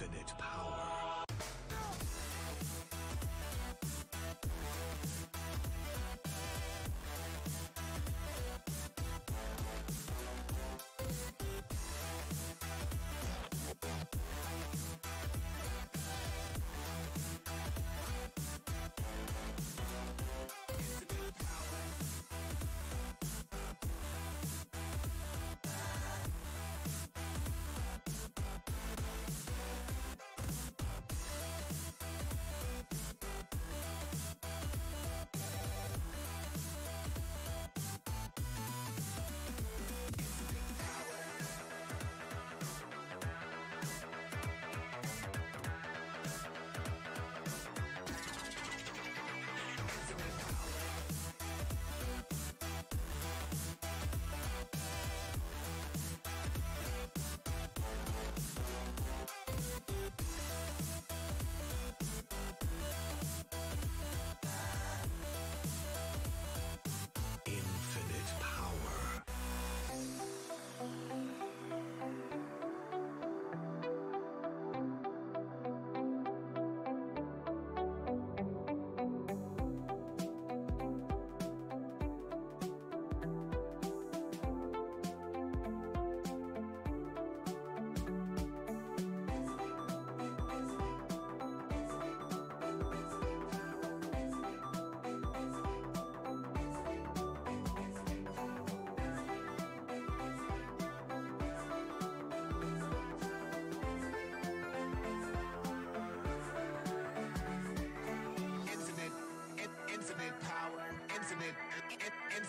Infinite power.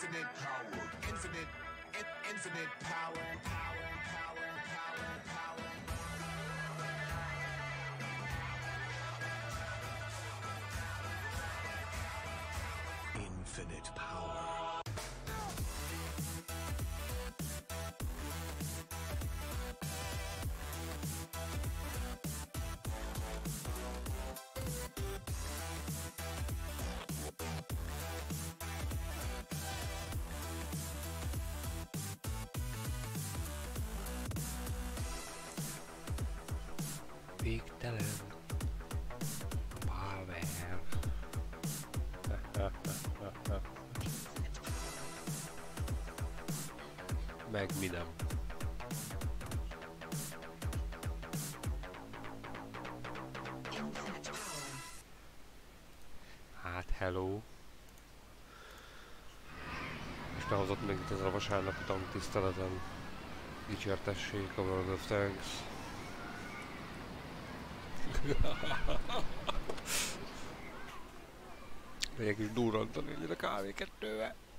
Infinite power, infinite, in- infinite power, Végtelen power. Meg mi nem. Hát, hello. És behozott még itt ezen a vasárnapi tanktiszteleten. Dicsértessék a World of Tanks. Megyek is durrantani egyet a kávékettővel. Hoppá.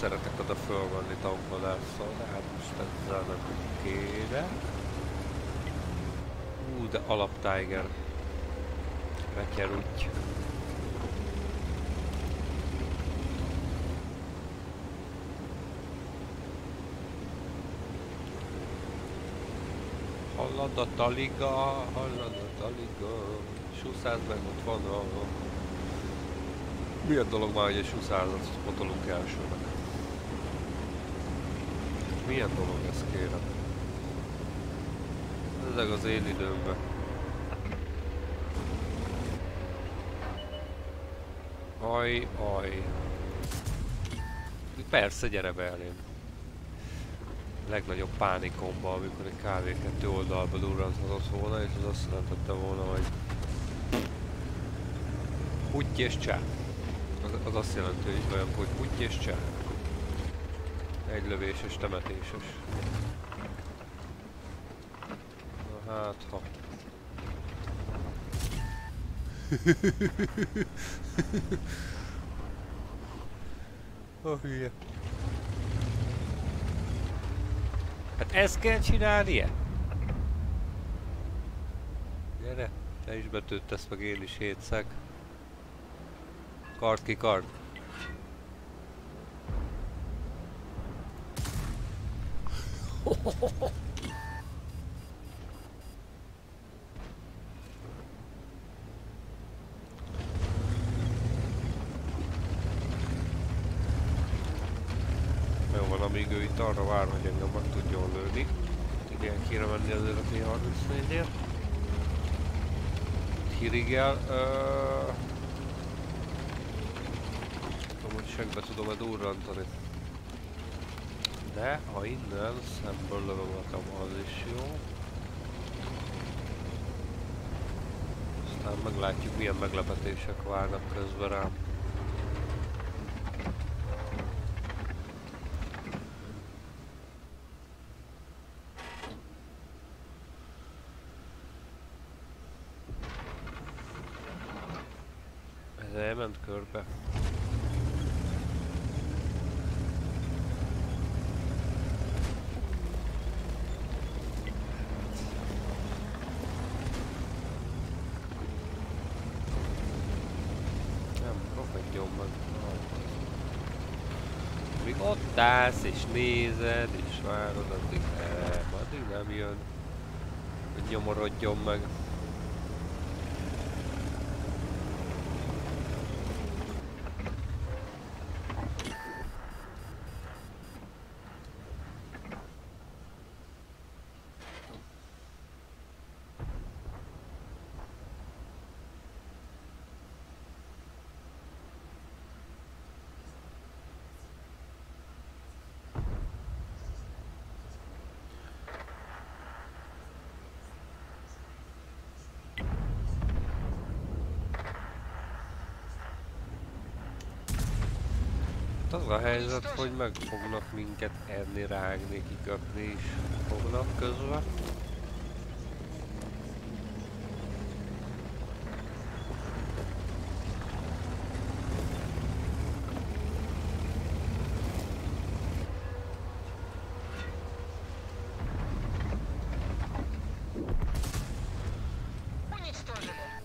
Szeretek oda fölvenni tankvadásszal, de hát most ezzel nem kéne. Ú, de alap Tiger. Rekerügy. Hallad a taliga, hallad a taliga, 20 meg ott van a Milyen dolog már, hogy egy suszázat potolunk elsőnek? Milyen dolog ez kérem? Ezek az én időmben. Aj, aj. Persze, gyere be elém. Legnagyobb pánikomban, amikor egy KV2 oldalba durranthatott volna, és az azt jelentette volna, hogy Hutty és csá. Az, az azt jelenti, hogy olyan, hogy hutty és csá. Egy lövéses, temetéses. Na hát, ha. oh, hülye. Hát ezt kell csinálnia? Gyere, te is betűttesz meg én is hétszeg. Kard ki kard. Jó van, amíg ő itt arra vár, hogy engem meg tudjon lőni. Igen, kéne menni a T-34-ért. Hirigel. Uh... Tudom, hogy segbe tudom-e durrantani. De ha innen szemből lövöm az is jó. Aztán meglátjuk milyen meglepetések várnak közben rám. Ez elment körbe. Nem, rohadjon meg. Míg ott állsz és nézed és várod, addig nem, addig nem jön. Hogy nyomorodjon meg. A helyzet, hogy meg fognak minket enni, rágni, kiköpni is fognak közben.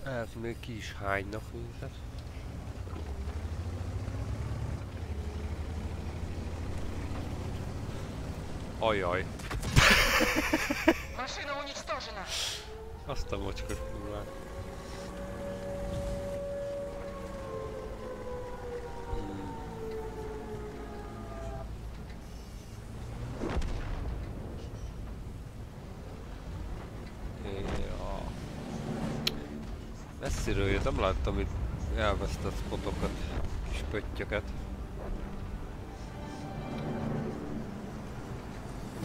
Hát még ki is hánynak minket. Ajaj. Машина уничтожена. Azt a mocskos kurvát. Hmm. Ja. Messziről jött, nem láttam itt elvesztett spotokat, kis pöttyöket.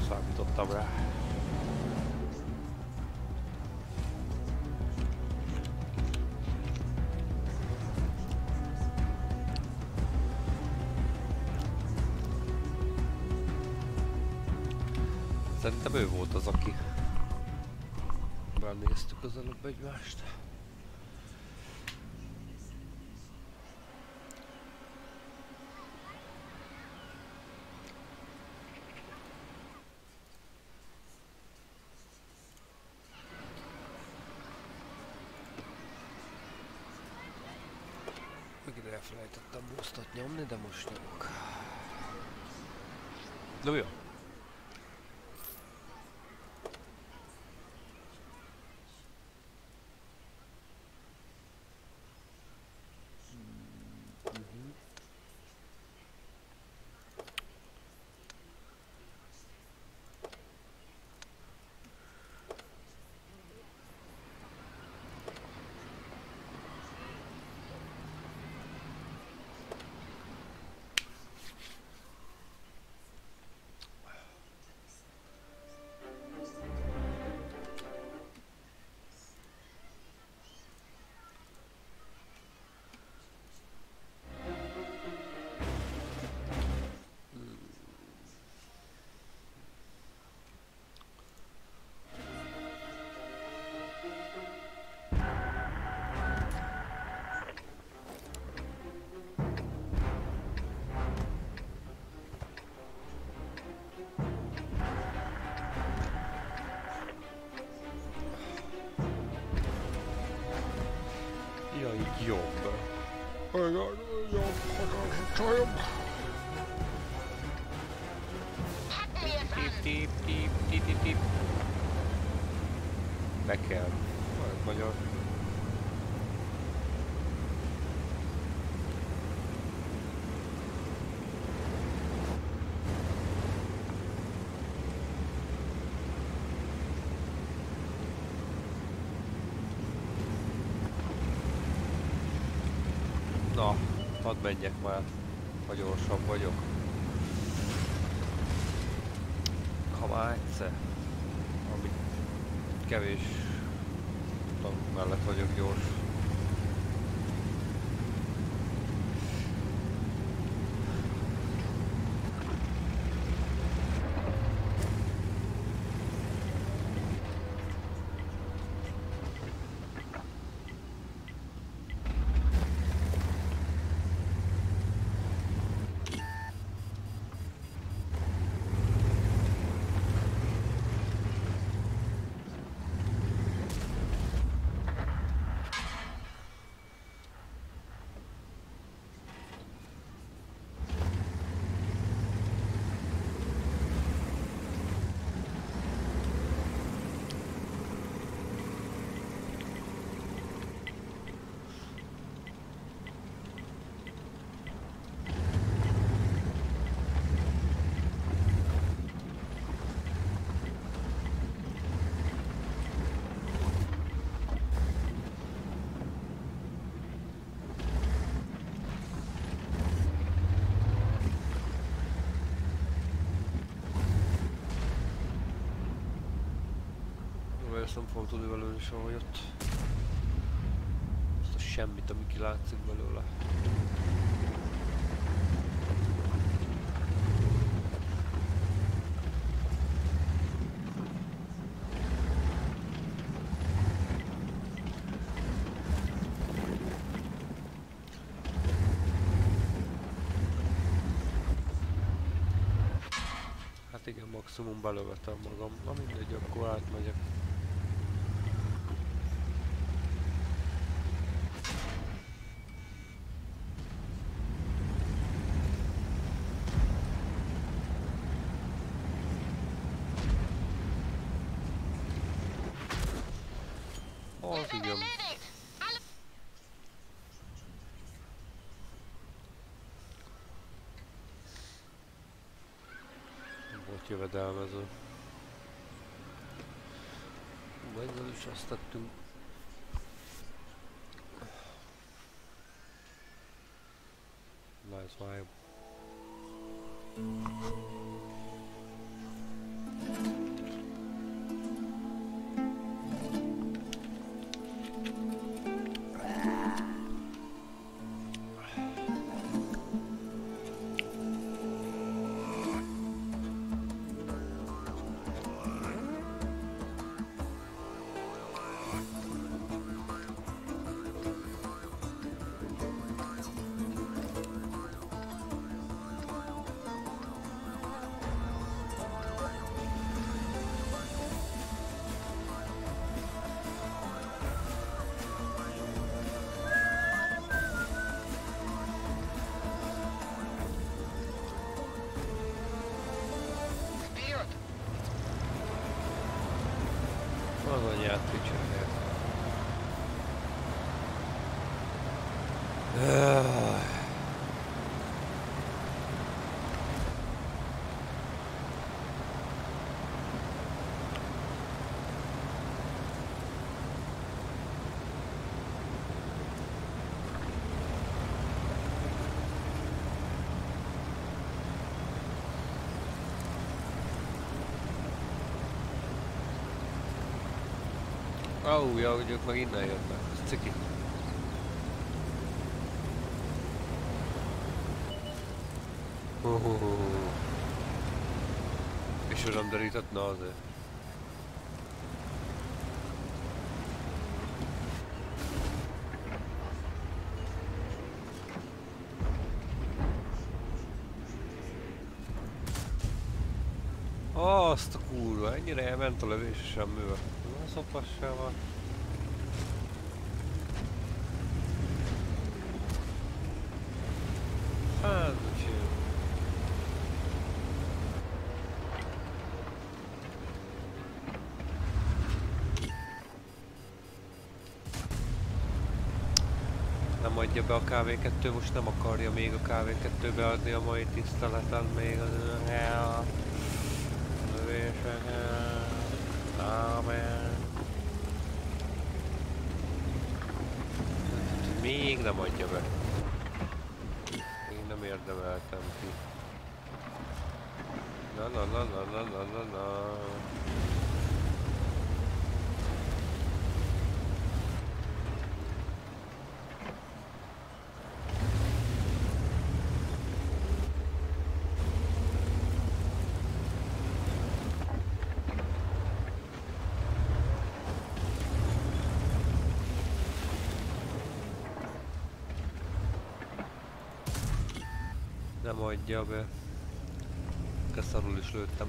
Számítottam rá. Szerintem ő volt az, aki... Már néztük az előbb egymást. Megint elfelejtettem boostot nyomni, de most nyomok. No jó. I got, I got, I hadd menjek már, ha gyorsabb vagyok. Ha már egyszer, ami kevés utam mellett vagyok gyors. Fogom tudni belőle soha jött. Azt a semmit, ami kilátszik belőle. Hát maximum belövetem magam. Na mindegy, akkor átmegyek. Az igen. Volt jövedelmező. Hú, ezzel is azt tettünk. Nice vibe. Ó, oh, ja, hogy ők meg innen jönnek. Ez ciki. Uhuhu. És uram derített? Na azért. Azt a kurva, ennyire elment a lövés. Na, szopassával. Hát, nem adja be a KV2, most nem akarja még a KV2 beadni a mai tiszteleten még az ő... Amen. Még nem adja be. Még nem érdemeltem ki. Na na na na na na na na. Nem adja be. Keszarul is lőttem.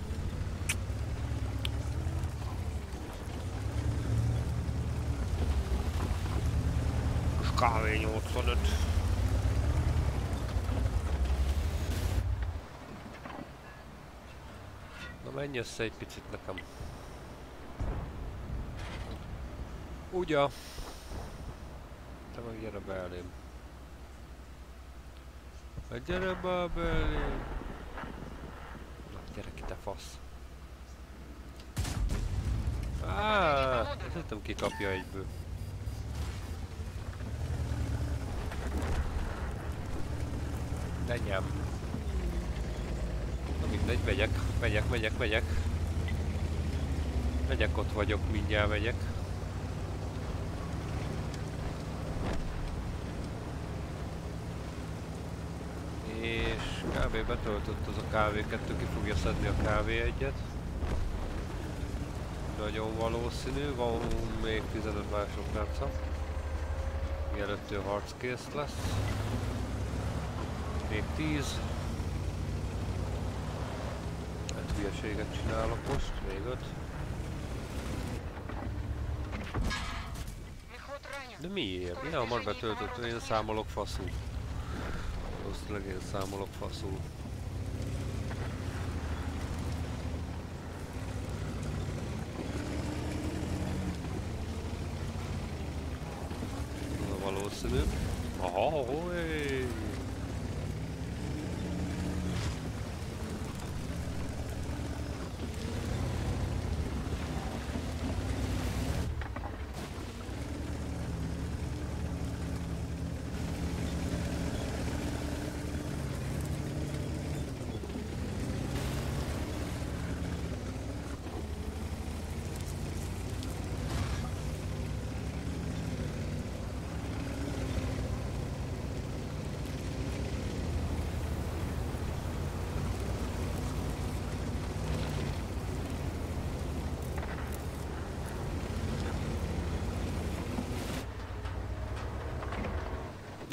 Most kávé 85. Na menj össze egy picit nekem. Ugye? Te meg gyere be elém. Hát gyere be belém! Na, gyere ki te fasz! Áááá! Szerintem kikapja egyből. Lenyám. Na mindegy, megyek, megyek, megyek, megyek. Megyek, ott vagyok, mindjárt megyek. És kb. betöltött az a KV2, ki fogja szedni a KV1-et. Nagyon valószínű, van még 15 másodperca. Mielőtt ő harckész lesz. Még 10. Hát hülyeséget csinálok most, még 5. De miért? Mi hamar betöltött? Én számolok faszul. Valószínűleg én számolok faszul. Na, valószínű. Aha, hoé!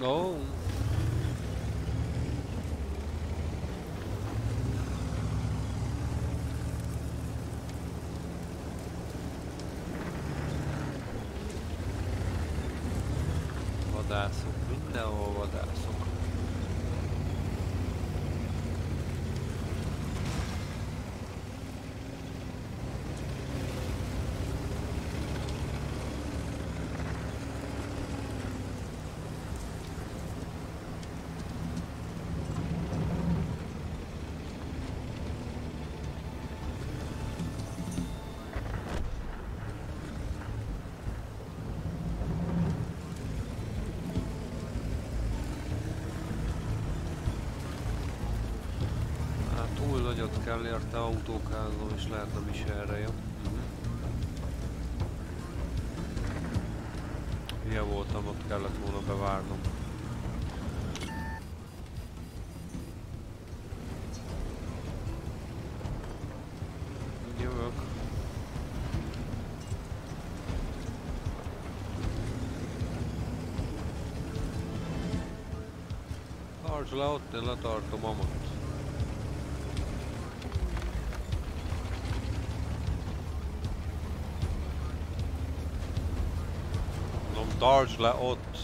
Ó. Vadászok, mindenhol vadászok. Hát túl nagyot kell érte autókáznom, és lehet nem is erre jó. Hülye voltam, ott kellett volna bevárnom. Jövök. Le ott, én letartom amott. Mondom, Tartsd le ott!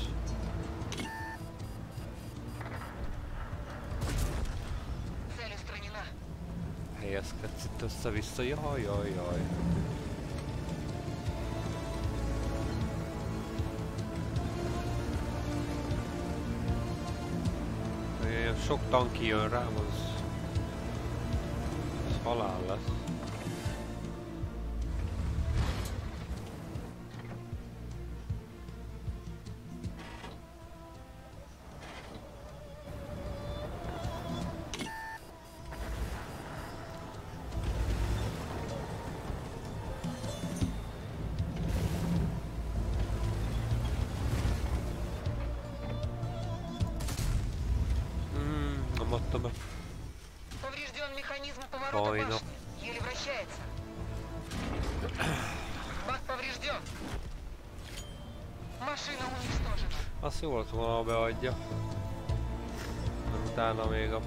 Helyezkedsz itt össze-vissza, jaj, jaj, jaj. Sok tank kijön rám, az... az halál lesz. Lett volna, beadja. Mert utána még a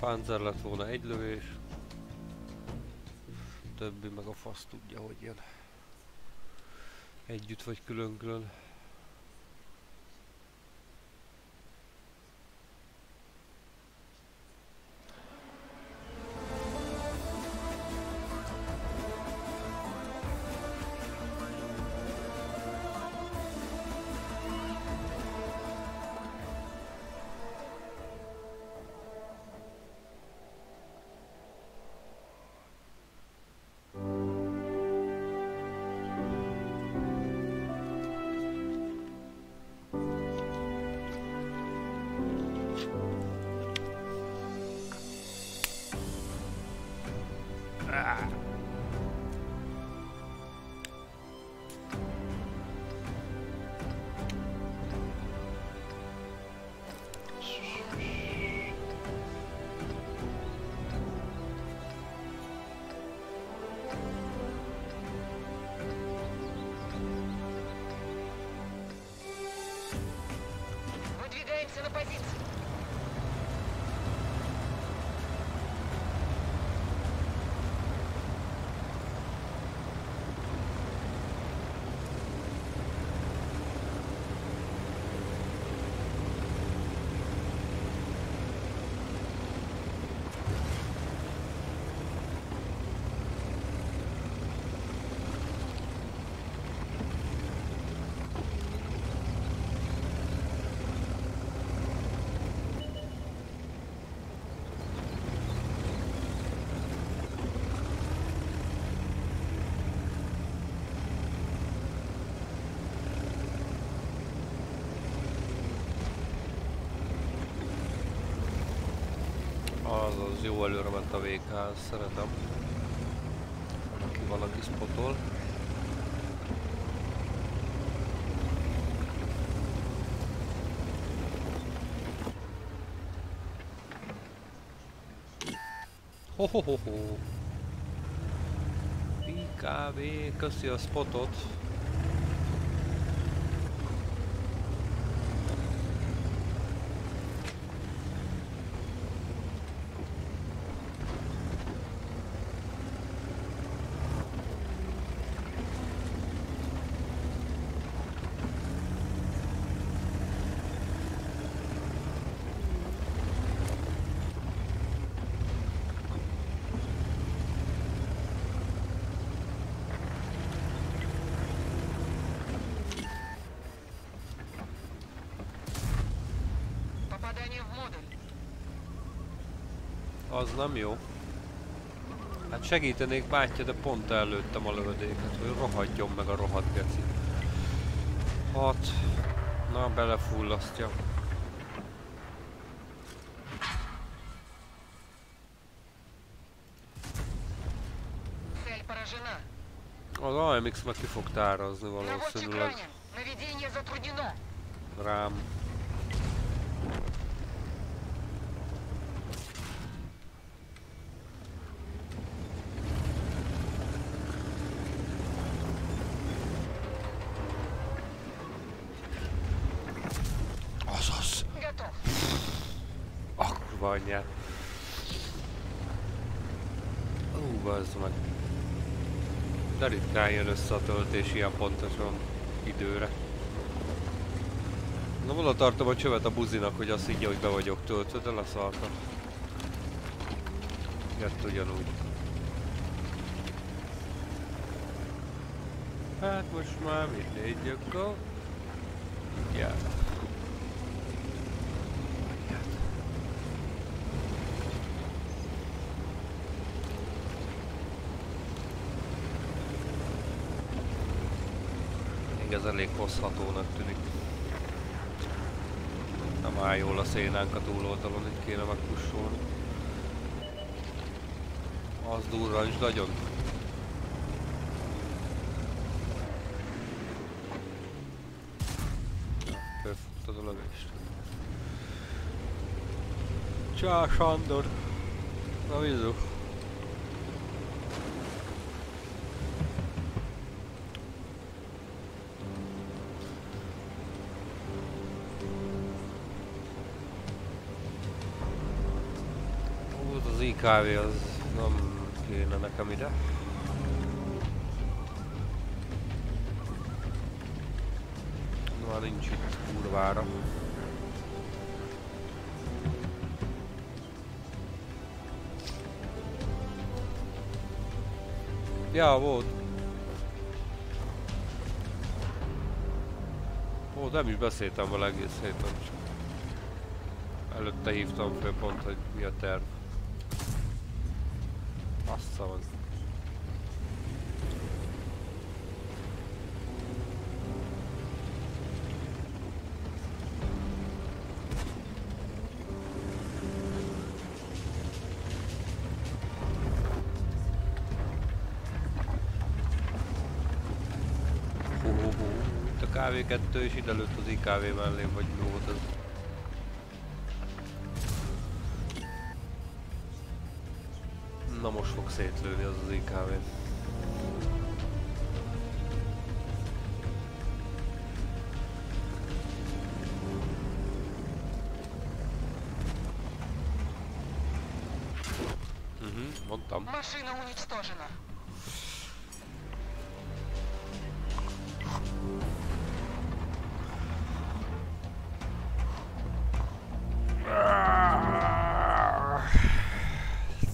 Panzer lett volna egy lövés. Többi meg a fasz tudja, hogy jön. Együtt vagy külön-külön. Jó előre ment a VK, szeretem. Aki valaki spotol. Ho ho ho ho. IKB, köszi a spotot. az nem jó. Hát segítenék bátyja, de pont előttem a lövödéket, hogy rohadjon meg a rohadt geci. Hat. Na, belefullasztja. Az AMX meg ki fog tárazni valószínűleg. Rám. Össze a töltés ilyen pontosan időre. Na oda tartom a csövet a buzinak, hogy azt higgye, hogy be vagyok töltve, de leszartam. Jött ugyanúgy. Hát most már mindegy, akkor... Yeah. ez elég hozhatónak tűnik. Nem áll jól a szénánk a túloldalon, itt kéne megpussolni. Az durrancs nagyon. Fölfogtad a lövést. Csá, Sándor! Na vizu. Ó, az nem kéne nekem ide. Már nincs itt kurvára. Ja, volt. Ó, nem is beszéltem vele egész héten, előtte hívtam föl pont, hogy mi a terv. Assza van. Hú, hú, hú. A KV2 is ide lőtt az IKV mellé, vagy mi volt az? szétlőni az az ikv -t. там. Машина уничтожена.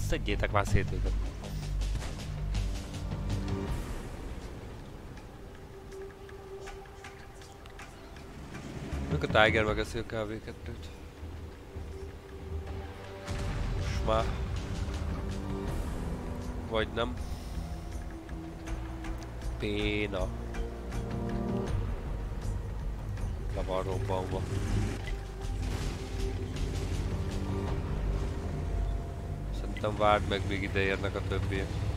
Сидіть, так вас тут. A Tiger megeszi a KV2-t? Most már. Vagy nem. Péna. Le van robbanva. Szerintem várd meg, míg ide érnek a többiek.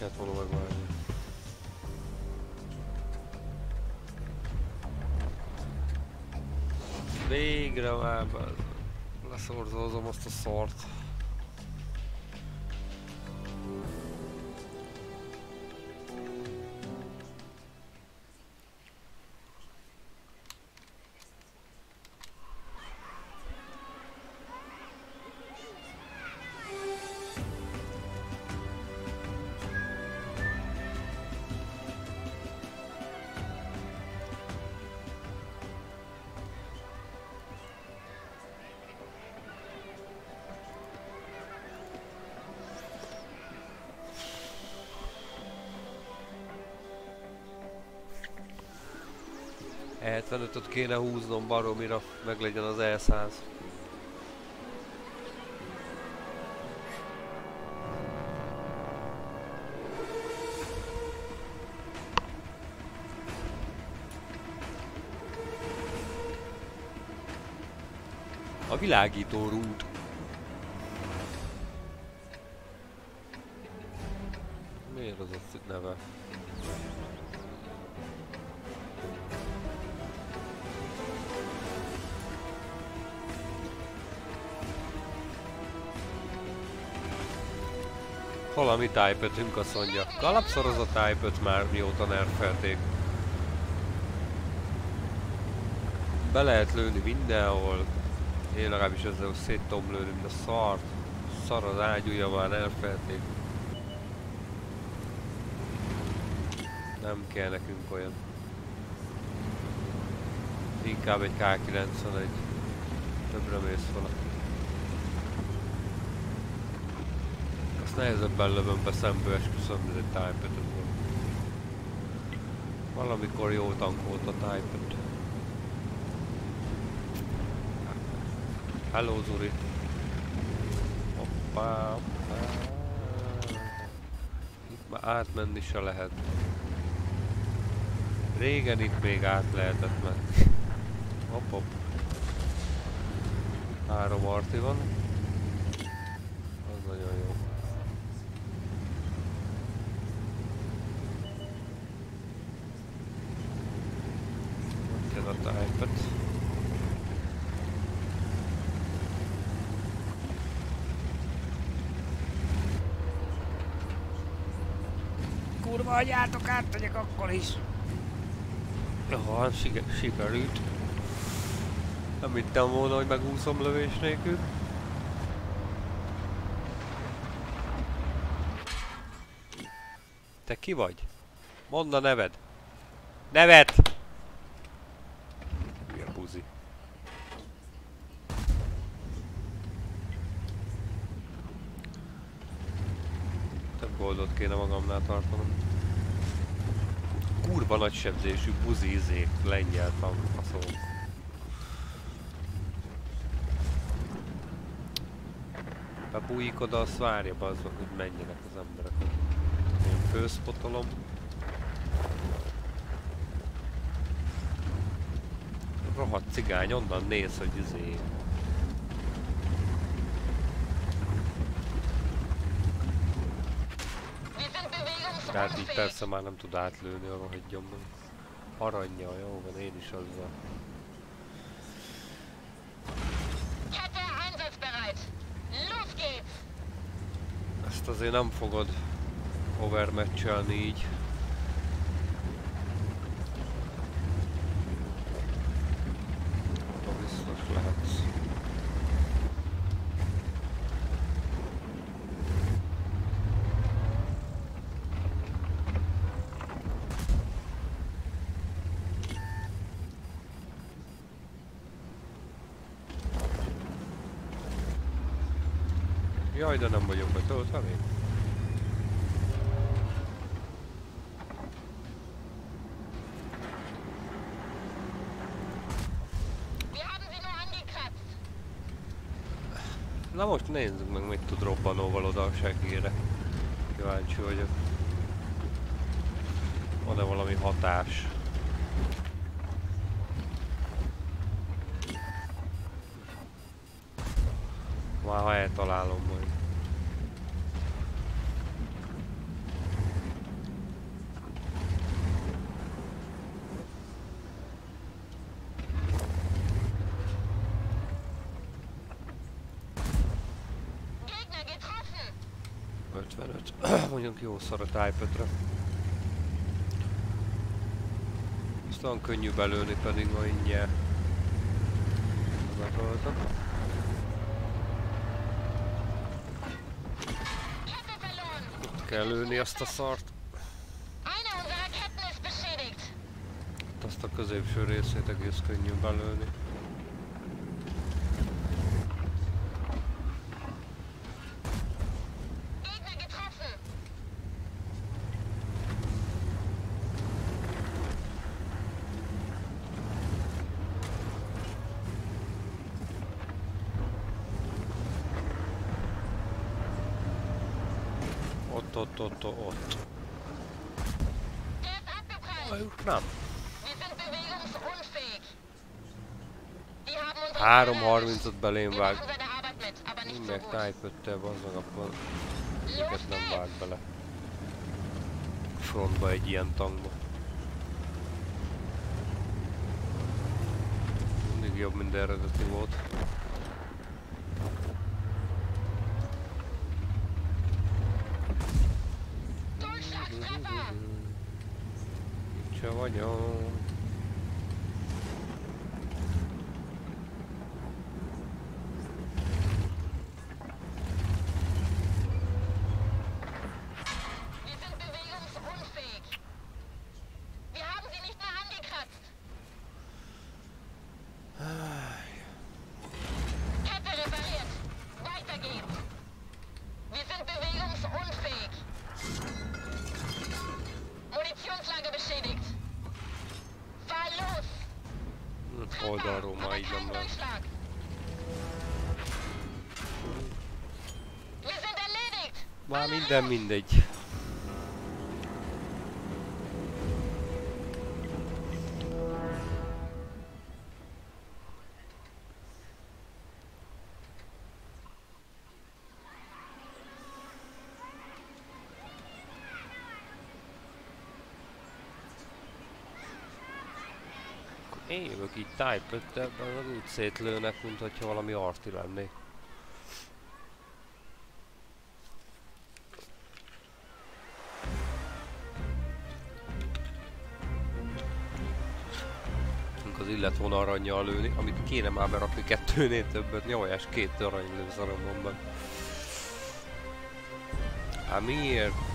Hát ezt kellett E75-öt kéne húznom baromira, meg legyen az E100. A világító rút. Miért az itt neve? Valami type azt mondja. Galapszor az a type már mióta nerfelték. Be lehet lőni mindenhol. Én legalábbis ezzel szét tudom lőni, mint a szart. Szar az ágyúja már elfelték. Nem kell nekünk olyan. Inkább egy K91. Többre mész vele. Azt nehezebben lövöm be szembe, esküszöm, mint egy type Valamikor jó tank volt a type Hello Zuri. Hoppá, hoppá. Itt már átmenni se lehet. Régen itt még át lehetett menni. Hopp, hopp. Három arti van. Az nagyon jó. Ott jön a type Kurva anyátok, áttegyek akkor is. Aha, sige- sikerült. Nem hittem volna, hogy megúszom lövés nélkül. Te ki vagy? Mondd a neved. Neved! Hülye buzi. Több goldot kéne magamnál tartanom. Kurva nagy sebzésű buzi izék, lengyel tank, faszom. Bebújik oda, azt várja bazdok, hogy menjenek az emberek. Én főszpotolom. Rohadt cigány, onnan néz, hogy izé... De hát így persze már nem tud átlőni, arra hagyjam meg. Jó van, én is azzal. Ezt azért nem fogod overmatchelni így. Oda biztos lehetsz. Jaj, de nem vagyok haben sie nur angekratzt. Na most nézzük meg, mit tud robbanóval oda a segélyre. Kíváncsi vagyok. Van-e valami hatás? Már ha eltalálom majd. Gegner getroffen. 55. Mondjuk jó szar a Type 5-re. Ezt olyan könnyű belőni pedig ma ingyen. Verloren. Ott kell lőni azt a szart. Azt a középső részét egész könnyű belőni. Gegner getroffen. Ott, ott, ott, abgeprallt. Nem. Wir sind bewegungsunfähig. Die haben unsere 3.35-ot belém vág. Mindjárt 5-tel bazdmeg, akkor minket nem vág bele. Frontba egy ilyen tankba. Mindig jobb, mint eredeti volt. Itt erledigt! Már minden mindegy. Így type az úgy szétlőnek, mint hogyha valami arti lennék. Az illet volna aranyjal lőni, amit kéne már berakni kettőnél többet, nyavajás két aranylő szarom van meg. Hát miért?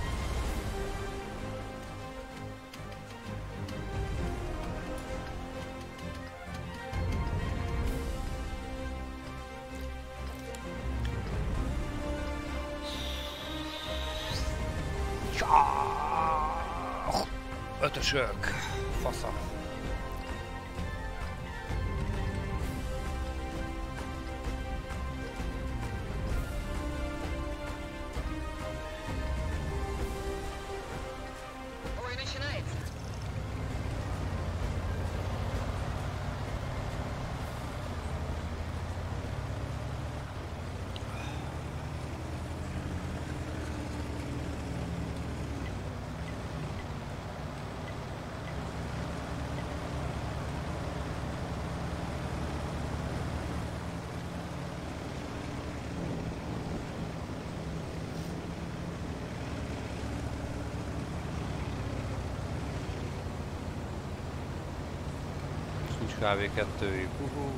KV2-ig. Uhú.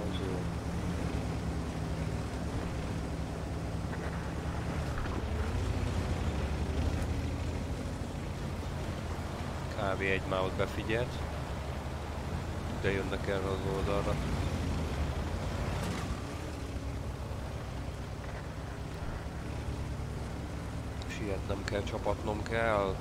Az jó. KV1 már ott befigyelt. De jönnek el az oldalra. Sietnem kell, csapatnom kell.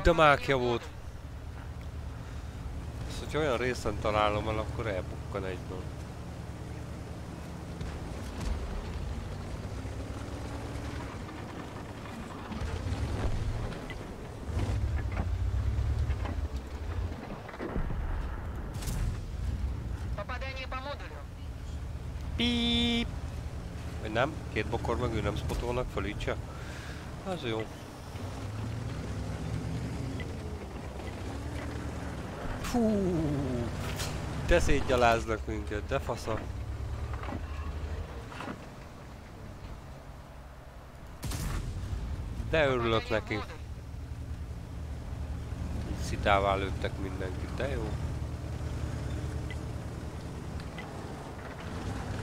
Ú, de mákja volt. Ezt, hogyha olyan részen találom el, akkor elbukkan egyből. Píp! Vagy nem? Két bokor mögül nem spotolnak, fölítse? Az jó. Fú, te szétgyaláznak minket, de faszom. De örülök neki. Szitává lőttek mindenkit, de jó.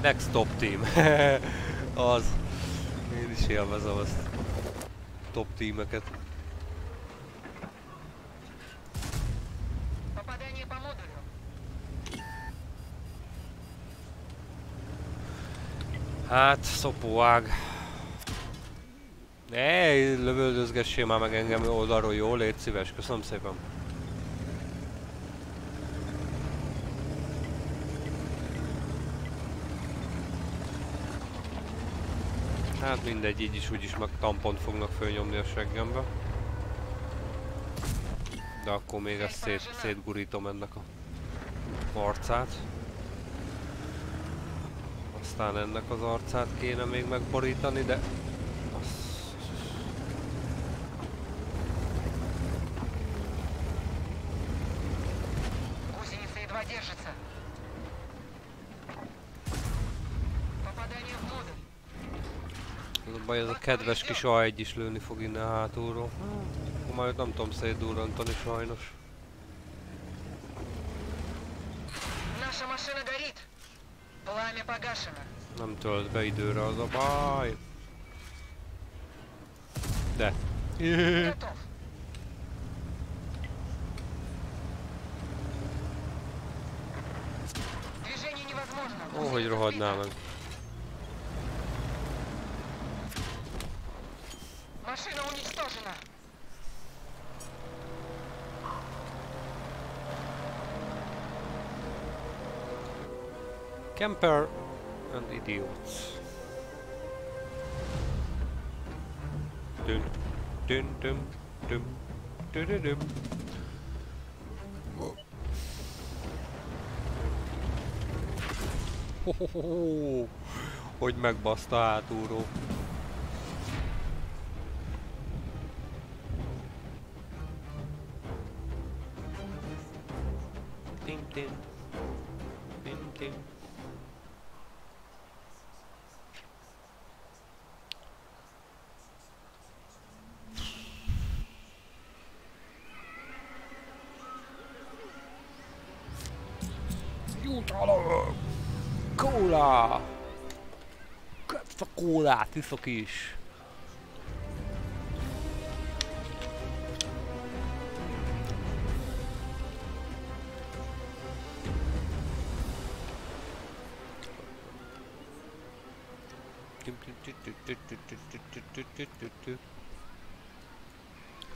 Next top team. Az. Én is élvezem azt. Top teameket. Hát, szopóág. Ne, lövöldözgessél már meg engem oldalról, jó? Légy szíves, köszönöm szépen. Hát mindegy, így is úgyis meg tampont fognak fölnyomni a seggembe. De akkor még ezt szét, szétgurítom ennek a arcát aztán ennek az arcát kéne még megborítani, de... Az a baj, ez a kedves kis A1 is lőni fog innen hátulról. Hm. Majd nem tudom szétdurrantani sajnos. Nem tölt be időre az a baj. De. Готов. Движение невозможно. Ó, hogy rohadnál meg. Машина уничтожена. Camper and idiots. Dun, dun, dun, dun, dun, dun. Hohoho, Hogy megbaszta hátulról. Kólát iszok is!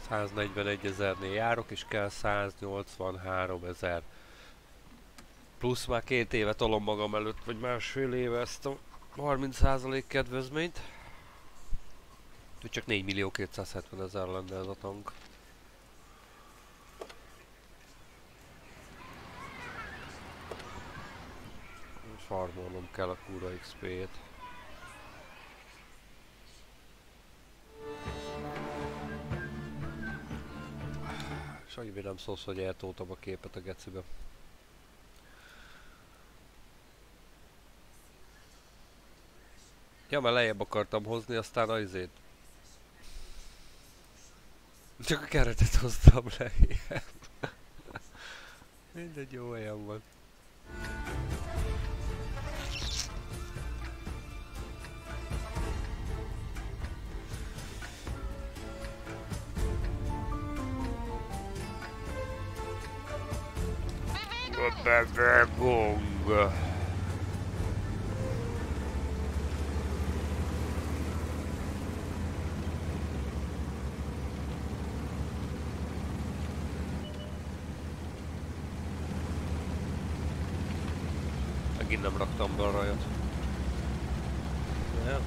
...141 ezernél járok, és kell 183 ezer. Plusz már két éve tolom magam előtt, vagy másfél éve ezt a 30% kedvezményt. Úgyhogy csak 4 millió 270 ezer lenne ez a tank. Farmolnom kell a kúra XP-t. Sanyi, nem szólsz, hogy eltoltam a képet a gecibe. Ja, mert lejjebb akartam hozni, aztán a izét. Csak a keretet hoztam lejjebb. Mindegy, jó helyen van. Bebegong. Megint nem raktam be a rajot. Nem.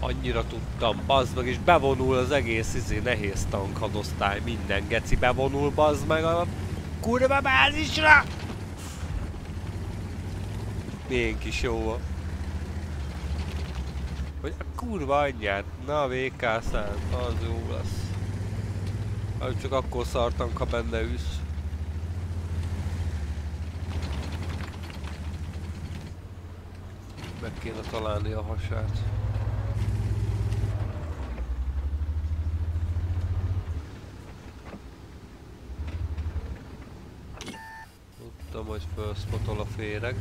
Annyira tudtam, bazd meg, és bevonul az egész izé nehéz tank hadosztály, minden geci bevonul, bazd meg a kurva bázisra! Milyen kis jó van. Hogy a kurva anyját, na VK100, az jó lesz. Az csak akkor szartam, ha benne üsz. Meg kéne találni a hasát. Tudtam, hogy felspotol a féreg.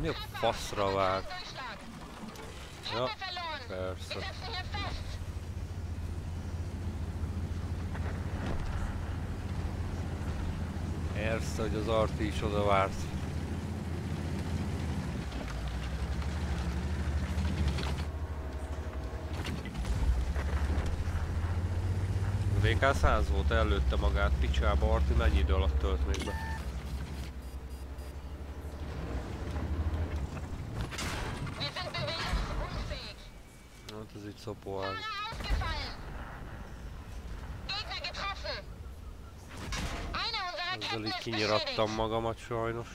Mi a faszra vág? Durchschlag. Ja, Hände verloren. persze. Wir setzen hier fest. Persze, hogy az Arti is oda várt. VK 100 volt, előtte magát, picsába Arti mennyi idő alatt tölt még be? kinyirattam magamat sajnos.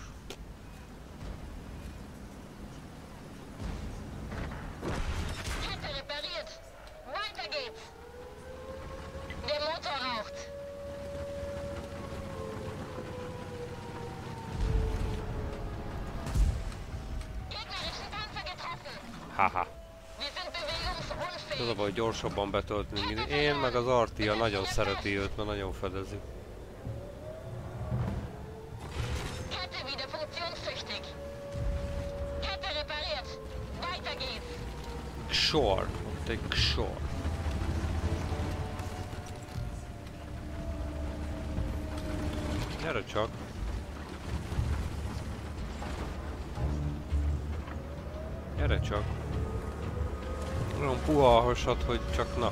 Haha. Az a baj, gyorsabban betölt mindig. Én meg az Artia nagyon szereti őt, mert nagyon fedezik. Hasad, hogy csak na.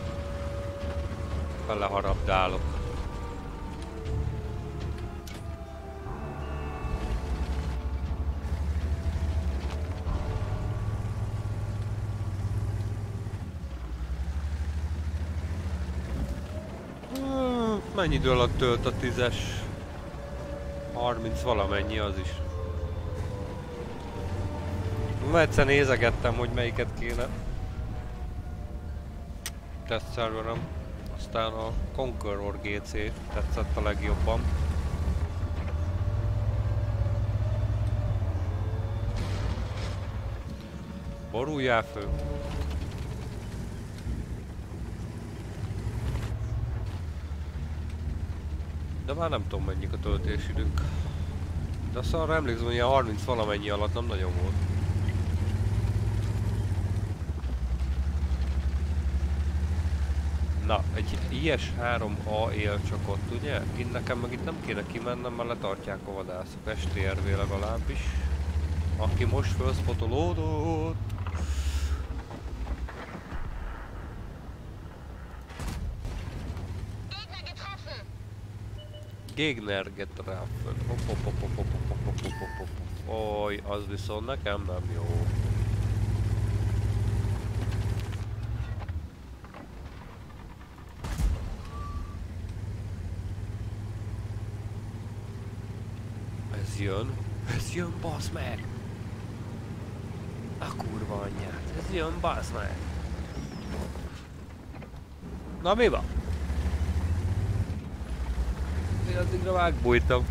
Beleharabdálok. Hmm, Mennyi idő alatt tölt a tízes? 30 valamennyi az is. Ma egyszer nézegettem, hogy melyiket kéne. Test serverem. Aztán a Conqueror GC tetszett a legjobban. Boruljál fő! De már nem tudom mennyik a töltésidők. De azt arra emlékszem, hogy ilyen 30 valamennyi alatt nem nagyon volt. Na, egy IS-3A él csak ott, ugye? Itt nekem meg itt nem kéne kimennem, mert letartják a vadászok. STRV legalábbis. Aki most felszpotolódott. Gegner getroffen. Hopp, hopp, hopp, hopp, hopp, hopp, hopp, hopp, hopp, hopp. Oj, az viszont nekem nem jó. Ez jön. Ez jön, basz meg! A kurva anyját. Ez jön, basz meg! Na mi van? Én addigra megbújtam.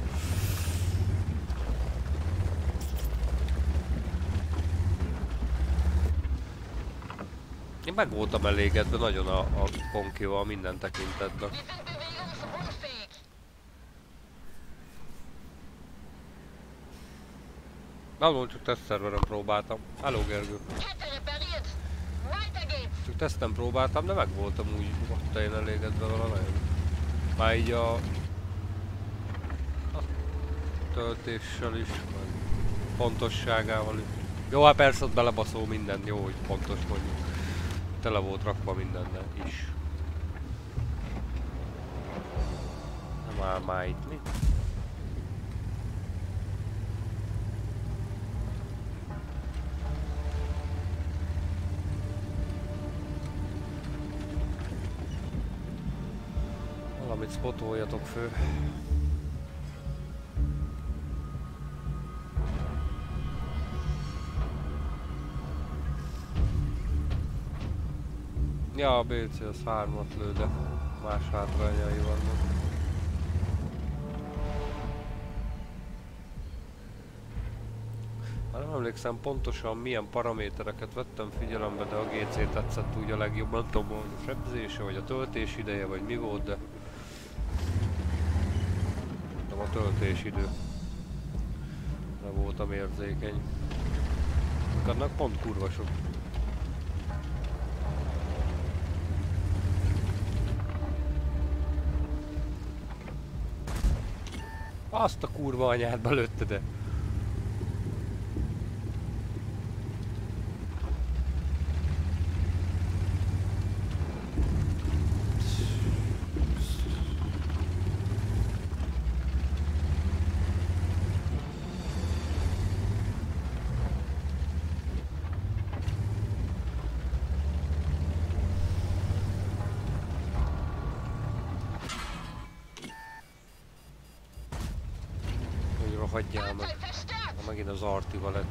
Én meg voltam elégedve nagyon a, a konkival minden tekintetben. Valóban csak tesztszerveren próbáltam. Hello Gergő. Tesztem próbáltam, de meg voltam úgy ott én elégedve vele nagyon. Már így a... a töltéssel is, meg pontosságával is. Jó, hát persze ott belebaszol minden, jó, hogy pontos mondjuk. Tele volt rakva mindennel is. Már, már itt mi? Spotoljatok fő. Ja, a BC az hármat lő, de más hátrányai vannak. Már nem emlékszem pontosan milyen paramétereket vettem figyelembe, de a GC tetszett úgy a legjobban. Nem tudom, a sebzése, vagy a töltés ideje, vagy mi volt, de... Nem a töltésidő. Nem voltam érzékeny. Annak pont kurva sok. Azt a kurva anyát belőtte, de...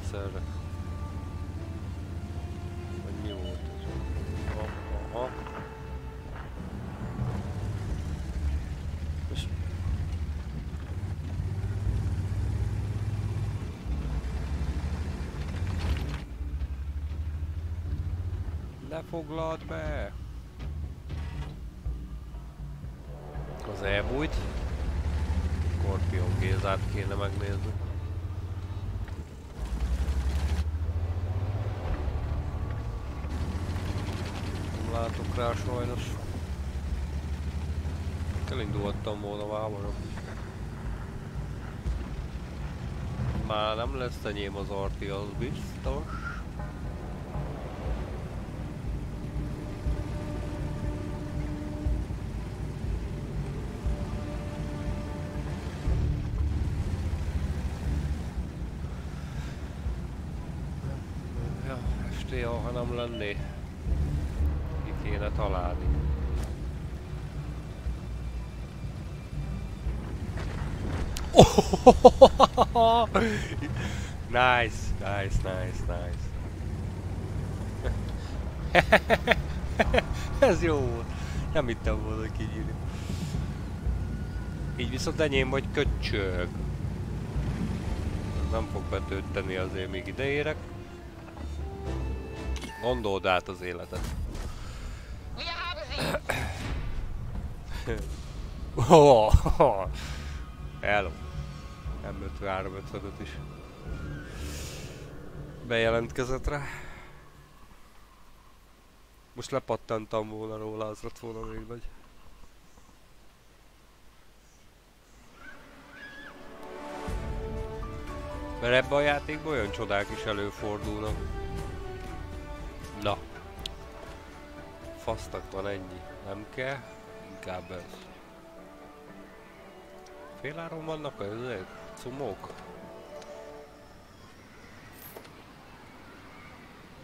egyszerre. Vagy mi volt ez? Aha, aha. És... Ne foglald be! Az elbújt. Scorpion Gézát kéne megnézni. Nem látok rá sajnos. Elindulhattam volna már hamarabb is. Már nem lesz enyém az arti, az biztos. Ja, jó, ha nem lenné. Ki kéne találni. nice, nice, nice, nice. Ez jó volt. Nem hittem volna hogy kinyíri. Így viszont enyém vagy köcsög. Nem fog betölteni azért még ideérek. Gondold át az életet. Haben sie! Oh, Hello. M53 55 is. Bejelentkezett rá. Most lepattantam volna róla, az lett volna még nagy. Mert ebbe a játékban olyan csodák is előfordulnak. Na. Fasztak van ennyi. Nem kell. Inkább ez. Féláron vannak ezek? Cumok?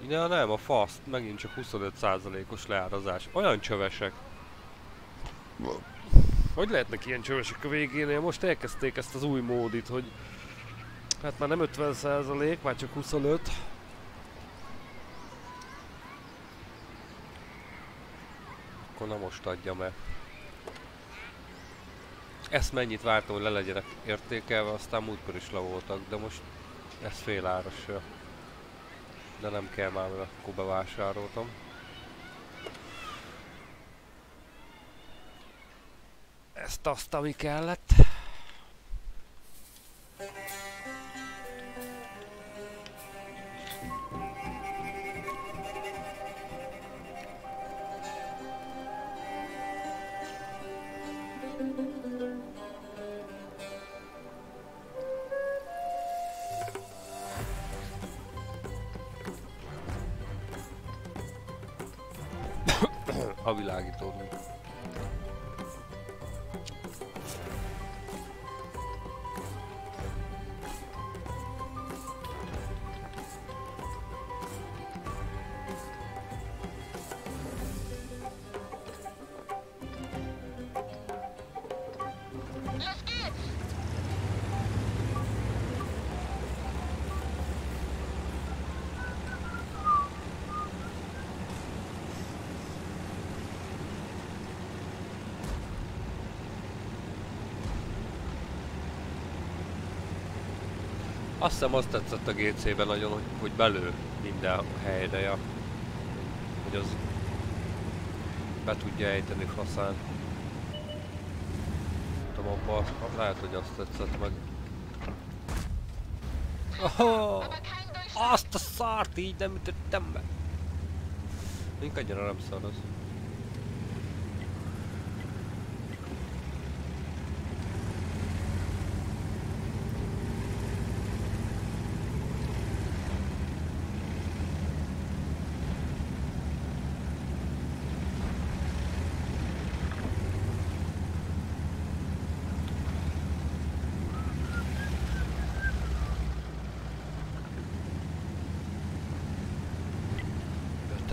Ja nem, a faszt megint csak 25%-os leárazás. Olyan csövesek. Hogy lehetnek ilyen csövesek a végénél? Most elkezdték ezt az új módit, hogy hát már nem 50%, már csak 25. Akkor na most adjam el. Ezt mennyit vártam, hogy le legyenek értékelve, aztán múltkor is le voltak, de most ez fél áras. ja. De nem kell már, mert akkor bevásároltam. Ezt azt, ami kellett. Hiszem azt tetszett a GC-ben nagyon, hogy, hogy belő minden helyre, ja. Hogy az be tudja ejteni faszán. Tudom, abba, lehet, hogy azt tetszett meg. Oh, azt a szart így nem ütöttem be. Mink annyira nem szar az.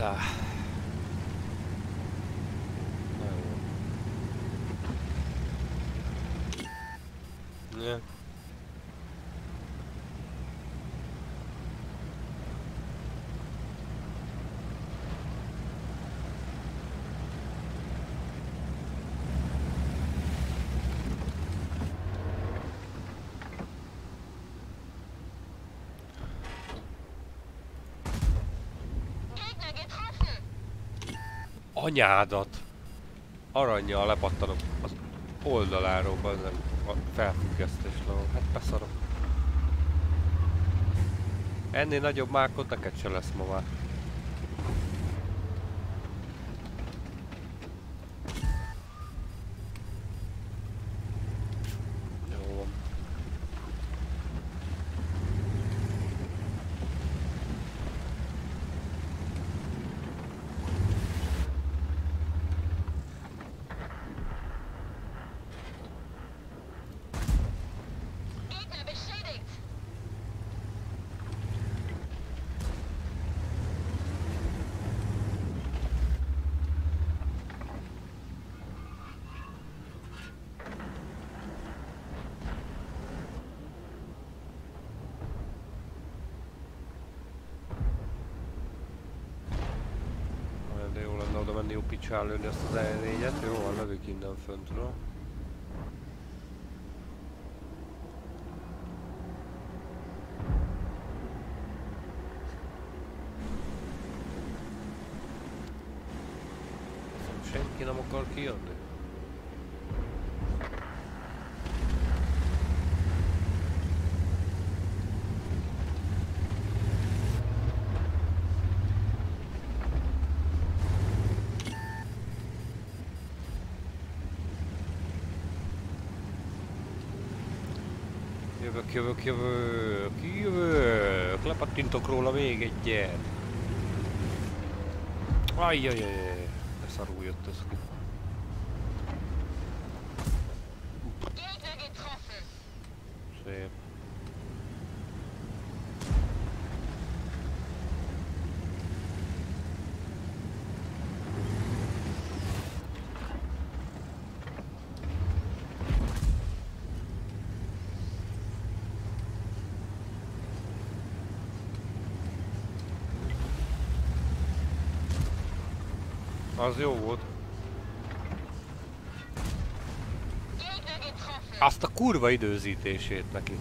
Tá. Na jó. Ja. Anyádat! Aranyjal lepattanok az oldaláról, bazzeg. A felfüggesztés ló. Hát beszarok. Ennél nagyobb mákot neked se lesz ma már. Jó van. Gegner beschädigt. Olyan, de jó lenne oda menni jó picsán lőni azt az E4-et. Jó, van, lövök innen föntről. Senki nem akar kijönni? Jövök, jövök, jövök, lepattintok róla még egyet. Ajjajajaj, de szarul jött ez ki. Gegner getroffen. Szép. Az jó volt. Azt a kurva időzítését neki.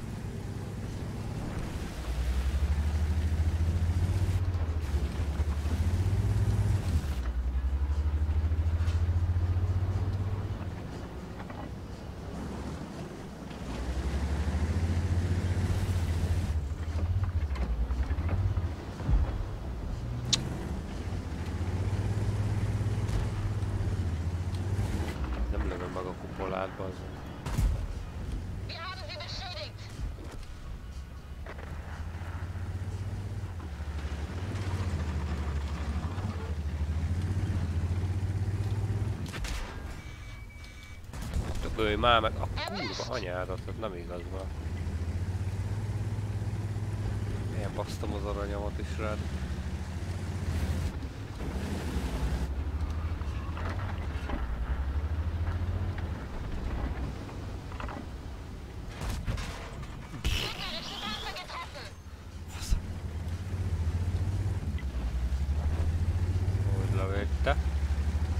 Nem lövöm meg a kupolát, bazzeg. Wir haben sie beschädigt. Dögölj már meg a kurva anyádat, ez nem igaz van. Én basztam az aranyamat is rád.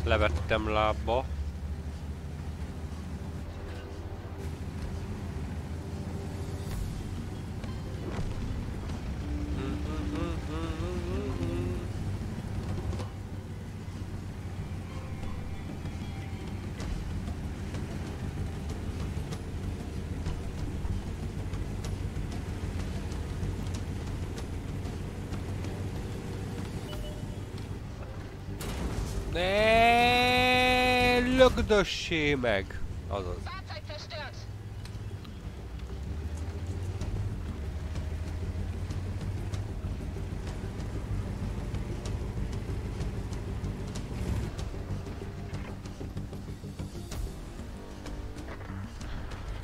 Levettem lábba. Lögdössé meg! Azaz.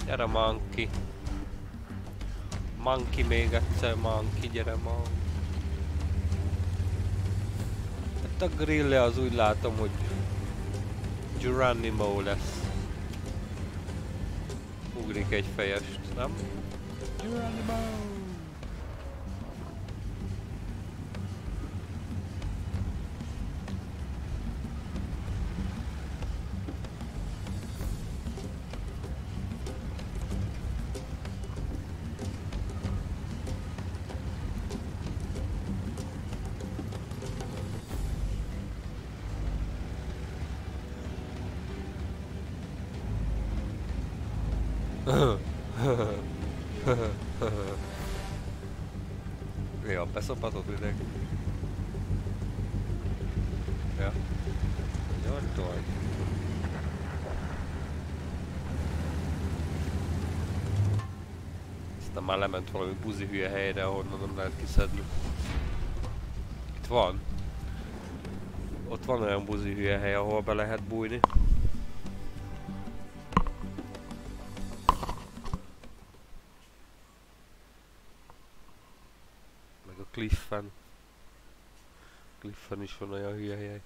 Gyere Monkey. Monkey még egyszer, Monkey, gyere Monkey. Hát a grille az úgy látom, hogy Geronimo lesz. Ugrik egy fejest, nem? Geronimo! Lement valami buzi hülye helyre, ahonnan nem lehet kiszedni. Itt van. Ott van olyan buzi hülye hely, ahol be lehet bújni. Meg a Cliffen. Cliffen is van olyan hülye hely.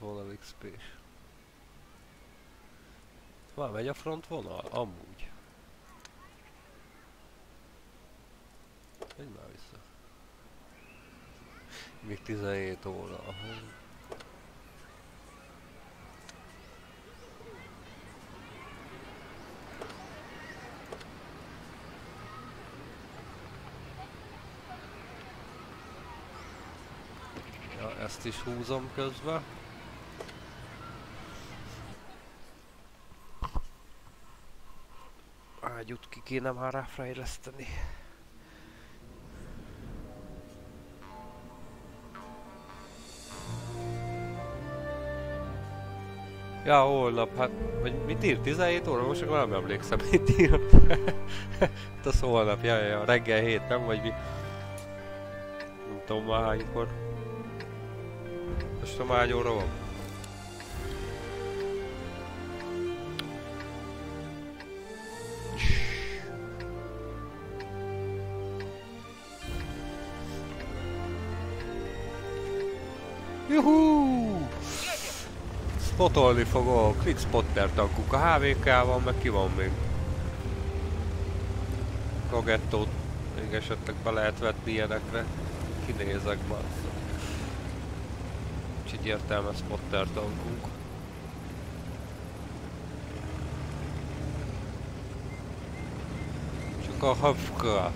Vonal xp -s. Már megy a front vonal? Amúgy. Megy már vissza. Még 17 óra. Aha. Ja, ezt is húzom közben. Ágyút ki kéne már ráfejleszteni. Ja, holnap, hát, vagy mit írt? 17 óra? Most akkor nem emlékszem, mit írt. hát az holnap, ja, ja, reggel 7, nem? Vagy mi? Nem tudom már hánykor. Most tudom hány óra van? Juhú! Spotolni fogok, Quick Spotter tankuk, a HVK van, meg ki van még? Rogettót még esetleg be lehet vetni ilyenekre. Kinézek már. Úgyhogy értelmes spotter tankunk. Csak a hafka.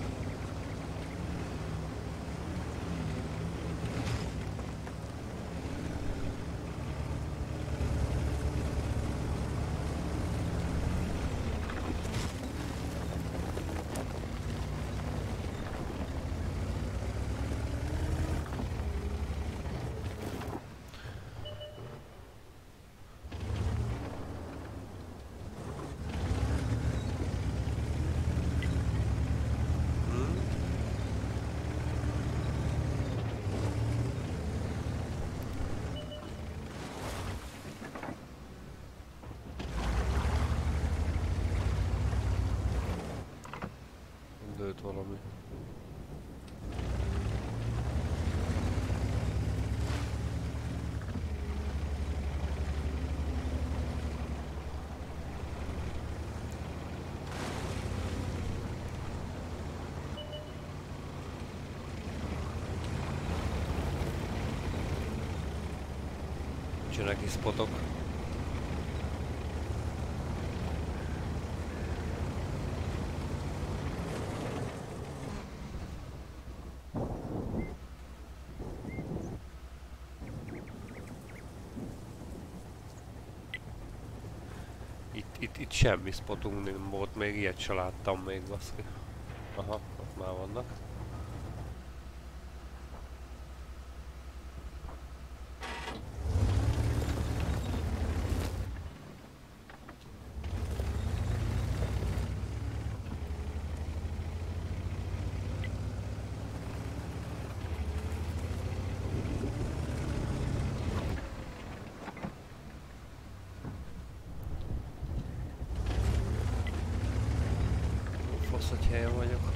Hm? Lőtt valami. Spotok. Itt, itt, itt semmi spotunk nem volt, még ilyet se láttam még baszki. Aha, ott már vannak. Fasz, hogy helyen vagyok.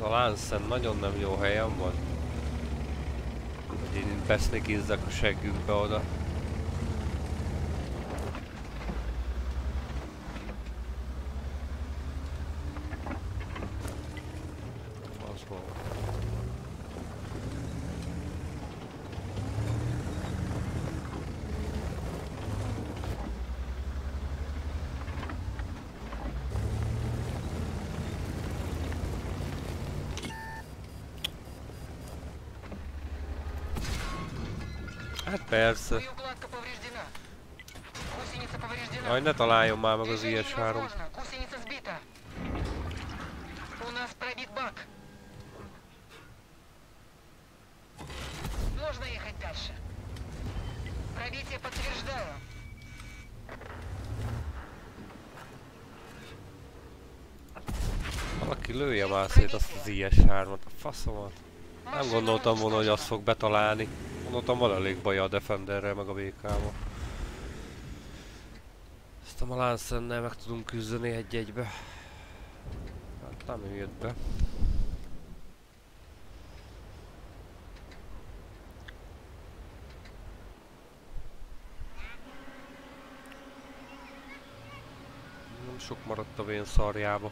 A Lansen nagyon nem jó helyen van. Hogy én besznikizzek a seggükbe oda. ne találjon már meg az Движение IS-3. невозможно. Гусеница сбита. У нас пробит бак. Можно ехать дальше. Пробитие подтверждаю. Valaki lője már szét azt az IS-3-at, a faszomat. Nem gondoltam volna, hogy azt fog betalálni. Gondoltam van elég baj a Defenderrel meg a VK-val. A Lancennel meg tudunk küzdeni egy-egybe. Hát nem jött be. Nem sok maradt a vén szarjába.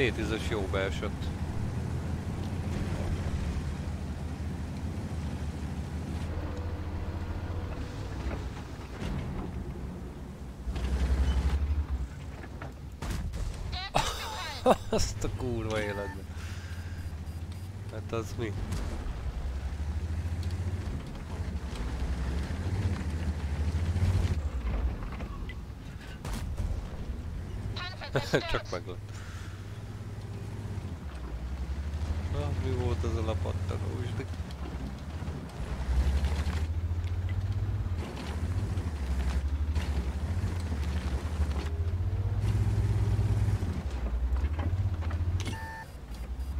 T10-es jó beesett. Azt a kurva életben. Hát az mi? Csak meglett. Na, mi volt az a lapattanó is?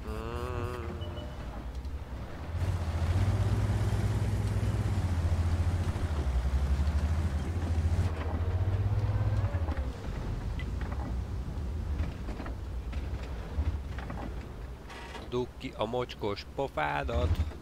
Mm. Dugd ki a mocskos pofádat!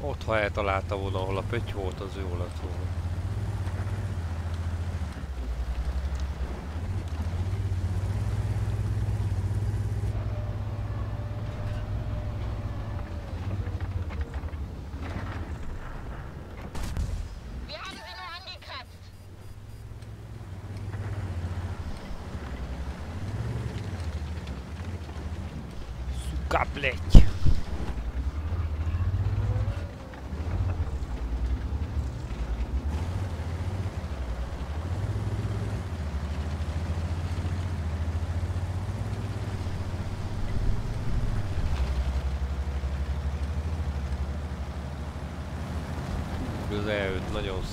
Ott ha eltalálta volna, ahol a pötty volt, az jó lett volna.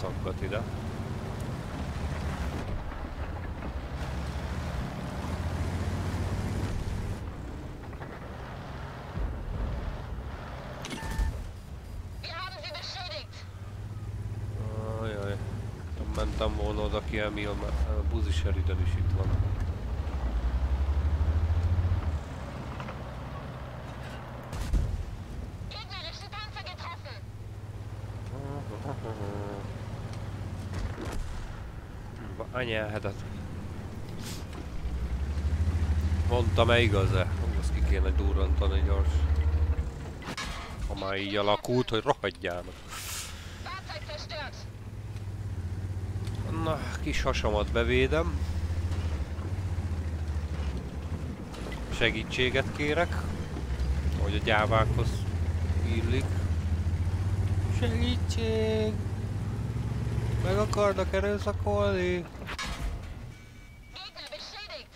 Szakkat ide. Nem mentem volna oda ki, ami a, a buziseriden is itt van. Gegnerischen Panzer getroffen. Anyáhetet. Mondtam-e igaz-e? Azt ki kéne durrantani gyors. Ha már így alakult, hogy rohadjának. Na, kis hasamat bevédem. Segítséget kérek, hogy a gyávákhoz illik. Segítség! Meg akarnak erőszakolni? Gegner beschädigt.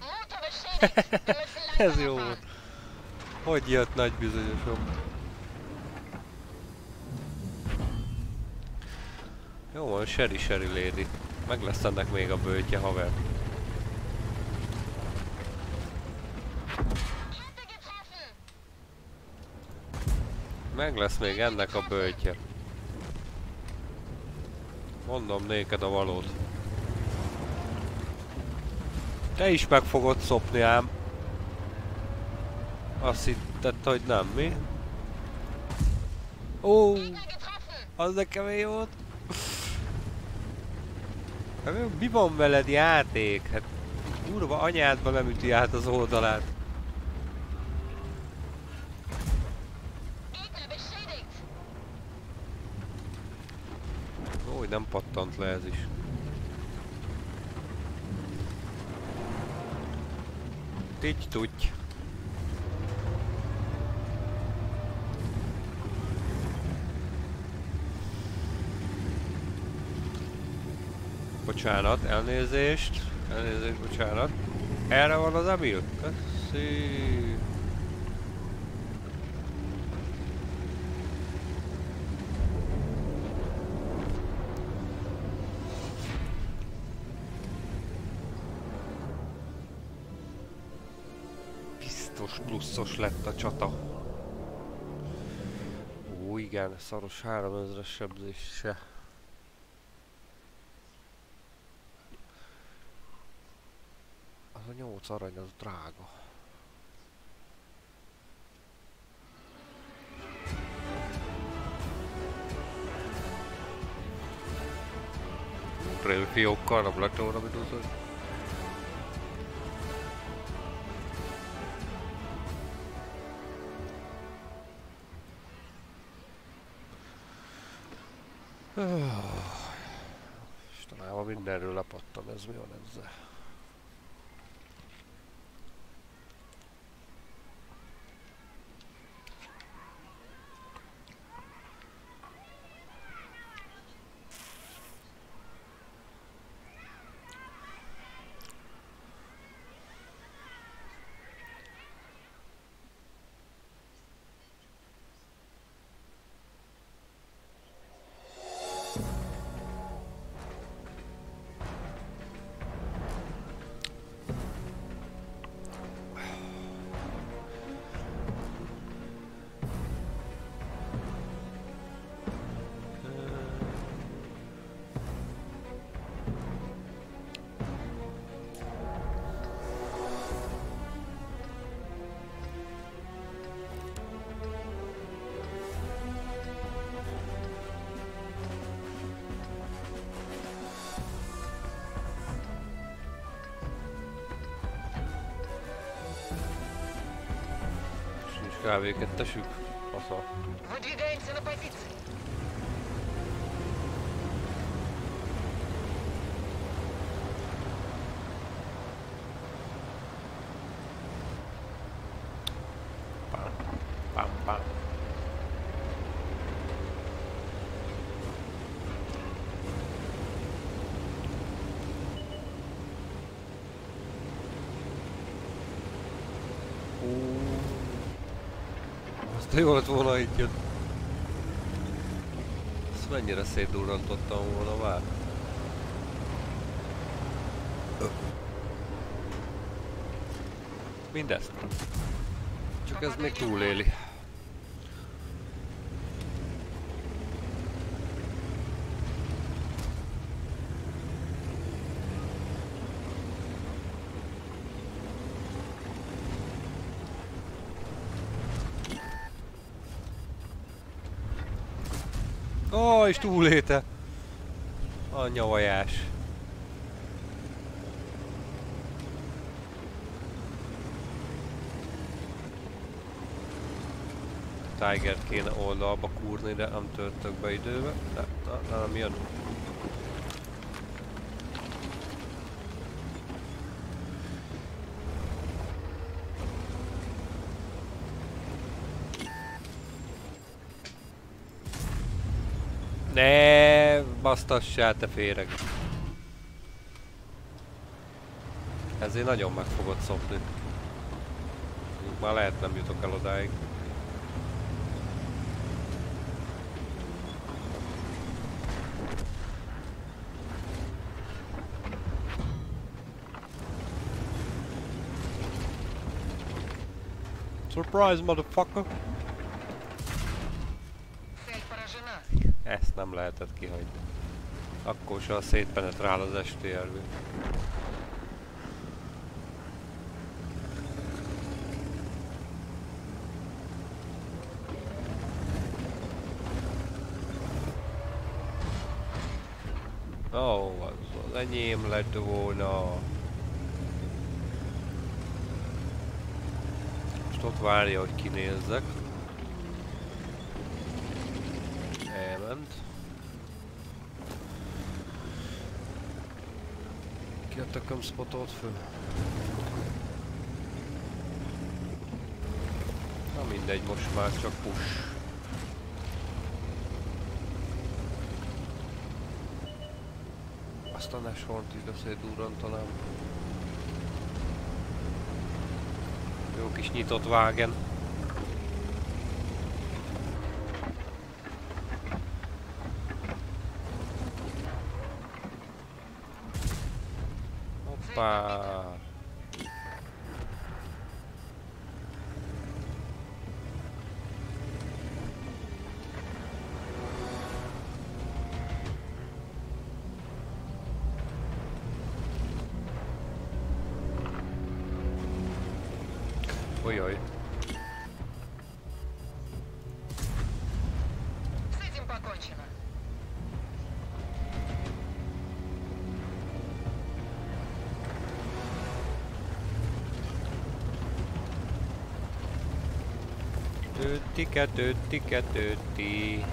Motor beschädigt. Wir müssen Ez langsamer jó fahren. volt. Jött nagy bizonyosom? Jó van, Sherry Sherry Lady. Meg lesz ennek még a bőtje, haver. Meg lesz még ennek a bőtje. Mondom néked a valót. Te is meg fogod szopni ám. Azt hitted, hogy nem, mi? Ó, az nekem jó volt. Hát Mi van veled játék? Hát kurva anyádba nem üti át az oldalát. Ó, hogy nem pattant le ez is. Tigy Bocsánat, elnézést. Elnézést, bocsánat. Erre van az Emil? Köszi. Biztos pluszos lett a csata. Ó, igen, szaros 3000-es sebzése. Az a 8 arany, az drága. Trailfiókkal, nem lett volna midúzani. Istenem, mindenről lepattam, ez mi van ezzel? Sincs kávékettesük? Fasza. Выдвигаемся на позиции. Azt jó lett volna itt jött. Ezt mennyire szétdurrantottam volna már. Mindezt. Csak ez még túléli. Ó, oh, és túléte! Anyja vajás. Tigert kéne oldalba kúrni, de nem törtök be időbe. De, na, na, nem jön. Ne, Hibáztassál, te féreg! Ezért nagyon meg fogod szopni. Már lehet nem jutok el odáig. Surprise, motherfucker! Ezt nem lehetett kihagyni. Akkor se szétpenetrál az STRV. Ó, az, az enyém lett volna. Most ott várja, hogy kinézzek. Elment. Tököm spotolt föl? Na mindegy, most már csak push. Azt a Nashornt is beszédurrantanám. Jó kis nyitott vágen. Ой-ой. С этим покончено. Tőttike, tőttike, tőtti.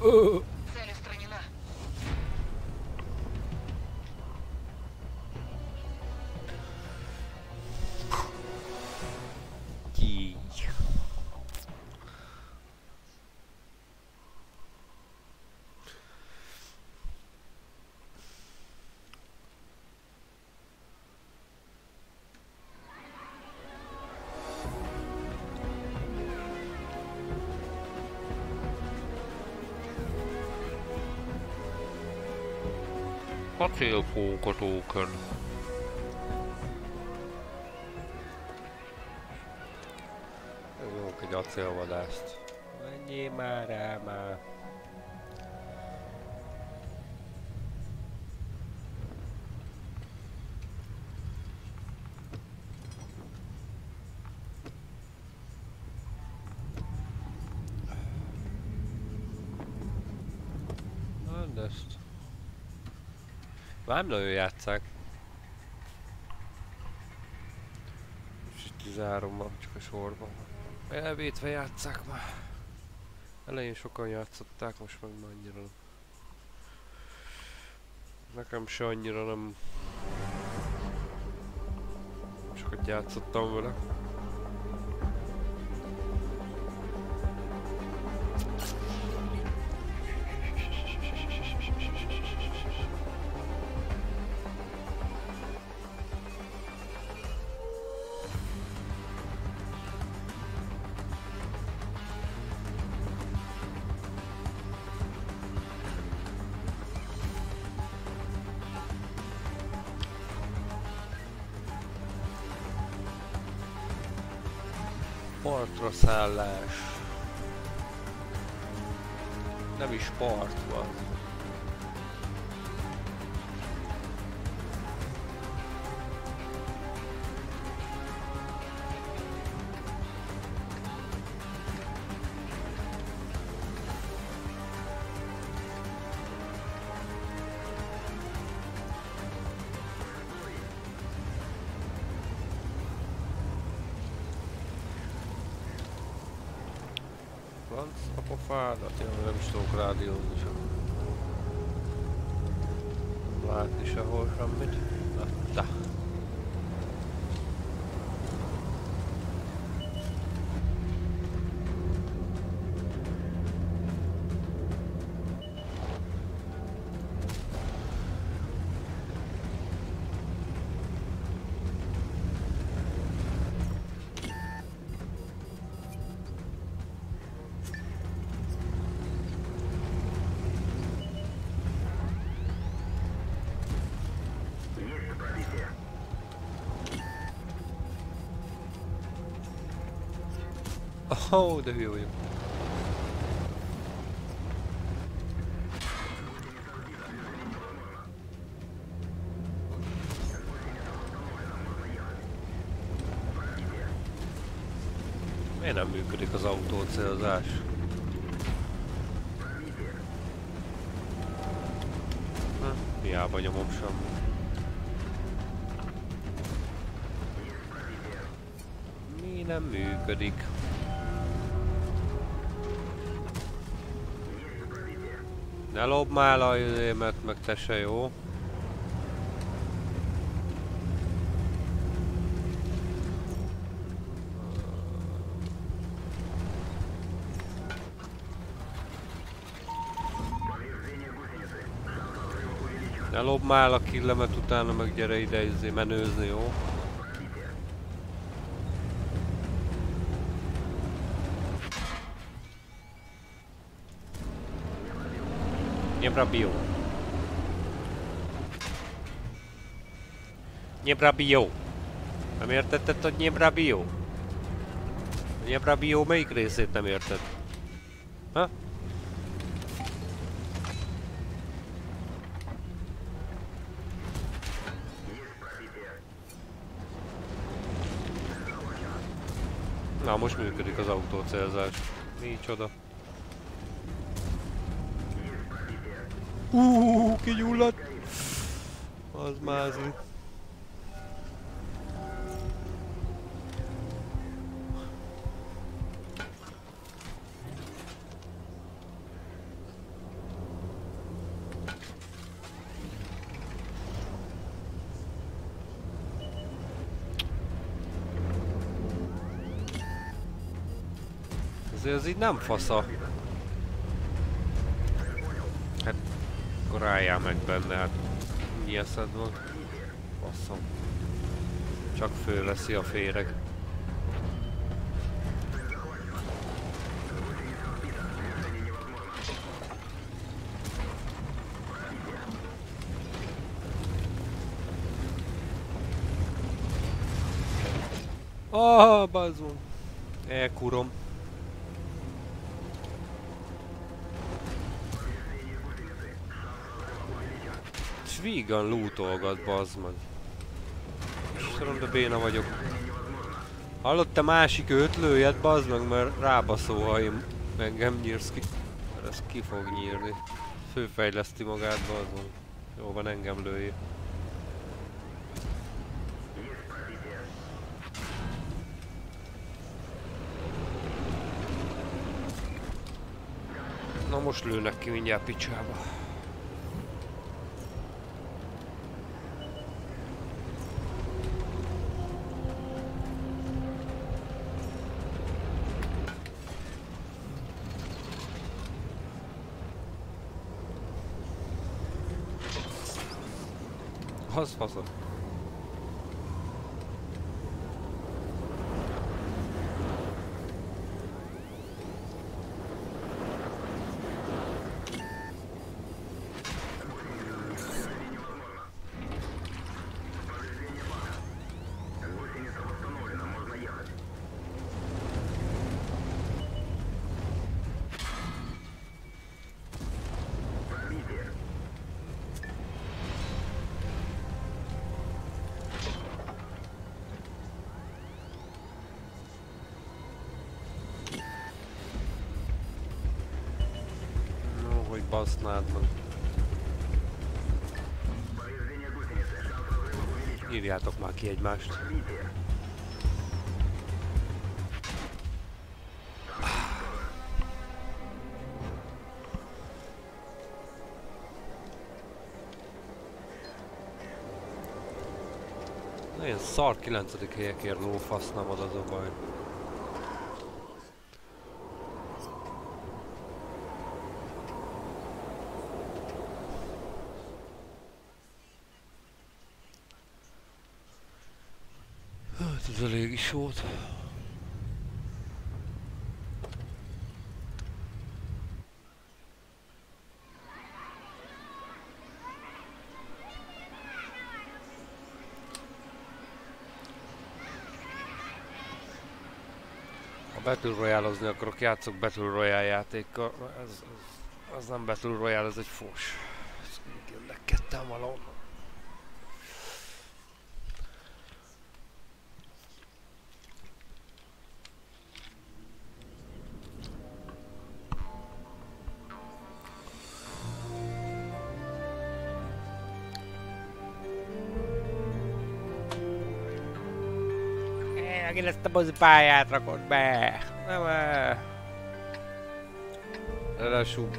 Ö, Acélfóka token. Jó, egy acélvadászt. Menjél már rá már. Nem nagyon játszák. És itt 13 van, csak a sorban. Elvétve játszák már. Elején sokan játszották, most meg már annyira. Nekem se annyira nem... Hogy játszottam vele. Szállás. Nem is part van. Tudok rádiózni csak. Látni sehol semmit. Oh, de hülye vagyok. Miért nem működik az autócélzás? Hm, hiába nyomom semmi. Mi nem működik? Ne lopd már a izémet, meg te se jó. Ne lopd már a killemet, utána meg gyere ide izé menőzni, jó? Nie brabiją. Nie brabiją. Nem értetted, hogy nie brabiją? Nie brabiją melyik részét nem érted? Ha? Na, most működik az autócélzás. Micsoda. Uh, kigyulladt! Az mázli. Azért ez így nem fasza. Hát, álljál meg benne, hát mi eszed van? Basszom. Csak fölveszi a féreg. Ah. Elkurom. És vígan lootolgat, bazd meg. Istenem, de béna vagyok. Hallott te másik ötlőjed, bazd meg, mert rábaszó, ha én engem nyírsz ki. Mert ez ki fog nyírni. Főfejleszti magát, bazd meg. Jó van, engem lőjé. Na most lőnek ki mindjárt picsába. Az meg. Írjátok már ki egymást. Na ilyen szar 9. helyekért lófasz nem az a baj. Hát ez elég is volt. Ha Battle royale akarok, játszok Battle Royale játékkal. Ez, ez, az nem Battle Royale, ez egy fos. Megint ezt a bozi pályát rakod be. Nem -e. Elesú.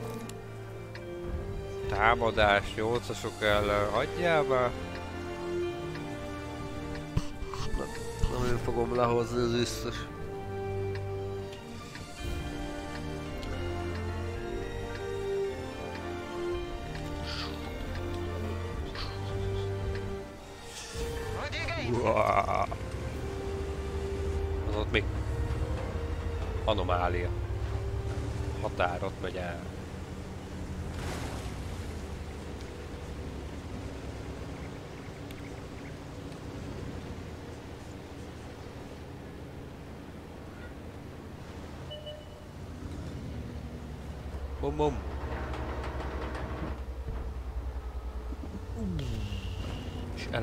Támadás, 8-asok ellen. Hagyjál már. Na, nem én fogom lehozni az összes.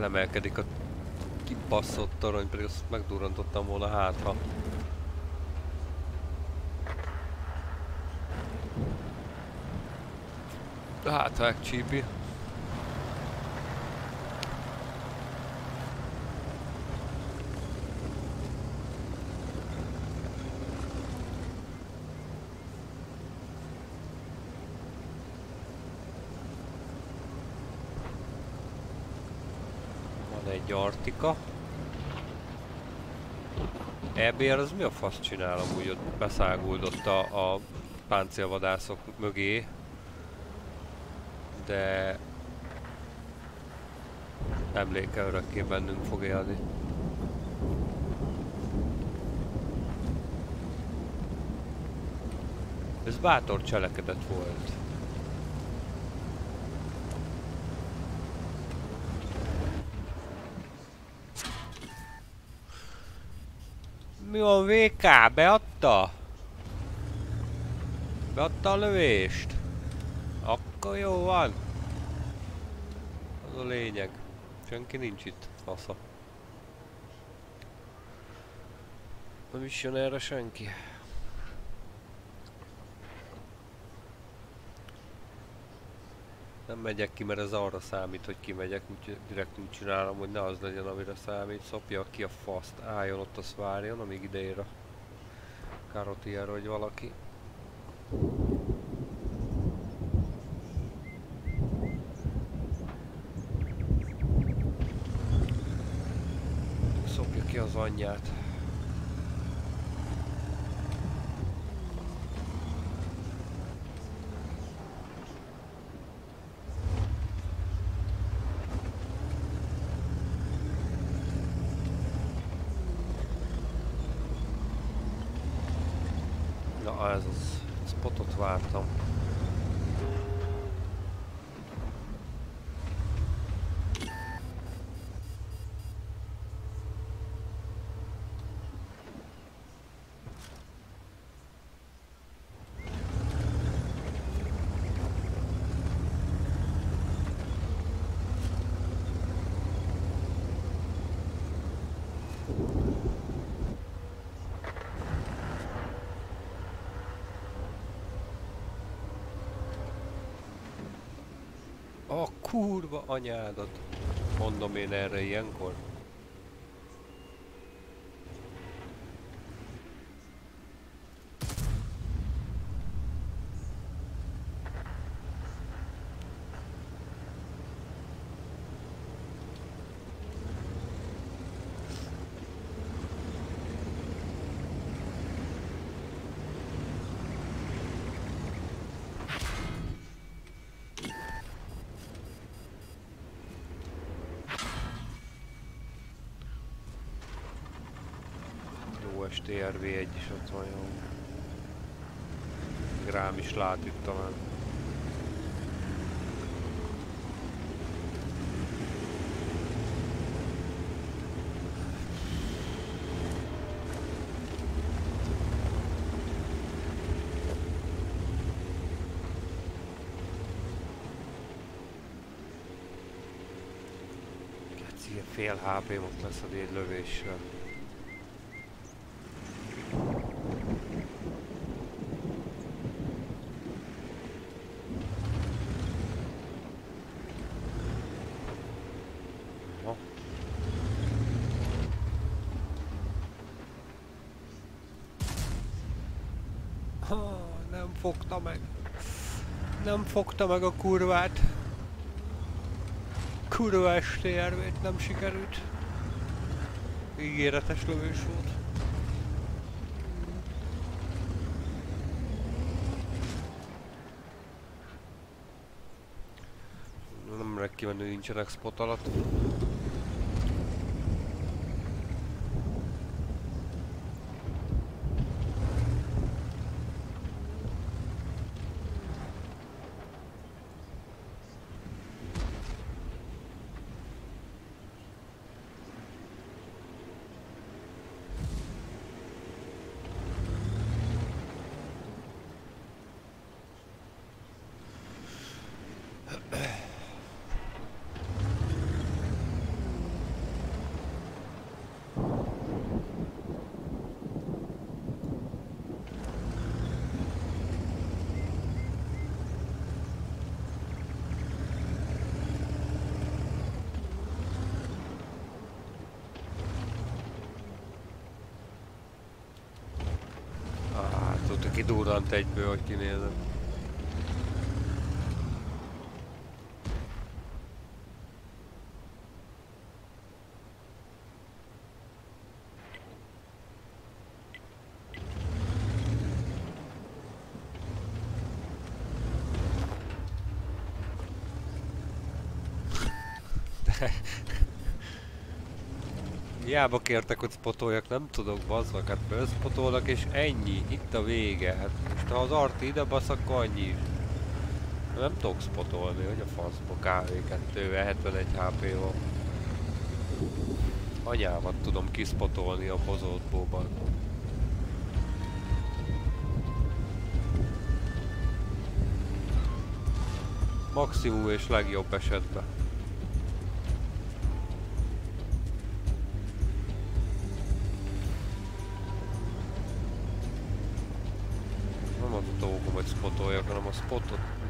És elemelkedik a kibaszott torony, pedig azt megdurrantottam volna hát, ha... Hát, ha megcsípi. Van egy artika. EBR az mi a fasz csinál amúgy ott beszáguldott a, a páncélvadászok mögé. De emléke örökké bennünk fog élni. Ez bátor cselekedet volt. Mi van VK? Beadta? Beadta a lövést? Akkor jó van. Az a lényeg. Senki nincs itt. Fasza. Nem is jön erre senki. Megyek ki, mert ez arra számít, hogy kimegyek, úgyhogy direkt úgy csinálom, hogy ne az legyen, amire számít. Szopja ki a faszt, álljon ott, azt várjon, amíg ide ér a karotiára, hogy valaki. Szopja ki az anyját. Na, ez az. Spotot vártam. A kurva anyádat! Mondom én erre ilyenkor. Jó STRV egy is ott van jó. Még Rám is lát itt talán. Fél HP ott lesz a egy lövéssel. Aha. Ha, nem fogta meg. Nem fogta meg a kurvát. Kurva STRV-t nem sikerült. Ígéretes lövés volt. Nem kimenni, nincsenek spot alatt. Ah, tudta kidurrant egyből, hogy kinézem. Hiába kértek, hogy spotoljak, nem tudok, bazzak, hát fölspotolnak és ennyi, itt a vége, hát most ha az arti ide basz, akkor annyi. Nem tudok spotolni, hogy a faszba KV2-vel 71 HP van. Anyámat tudom kispotolni a bozótbóban. Maximum és legjobb esetben.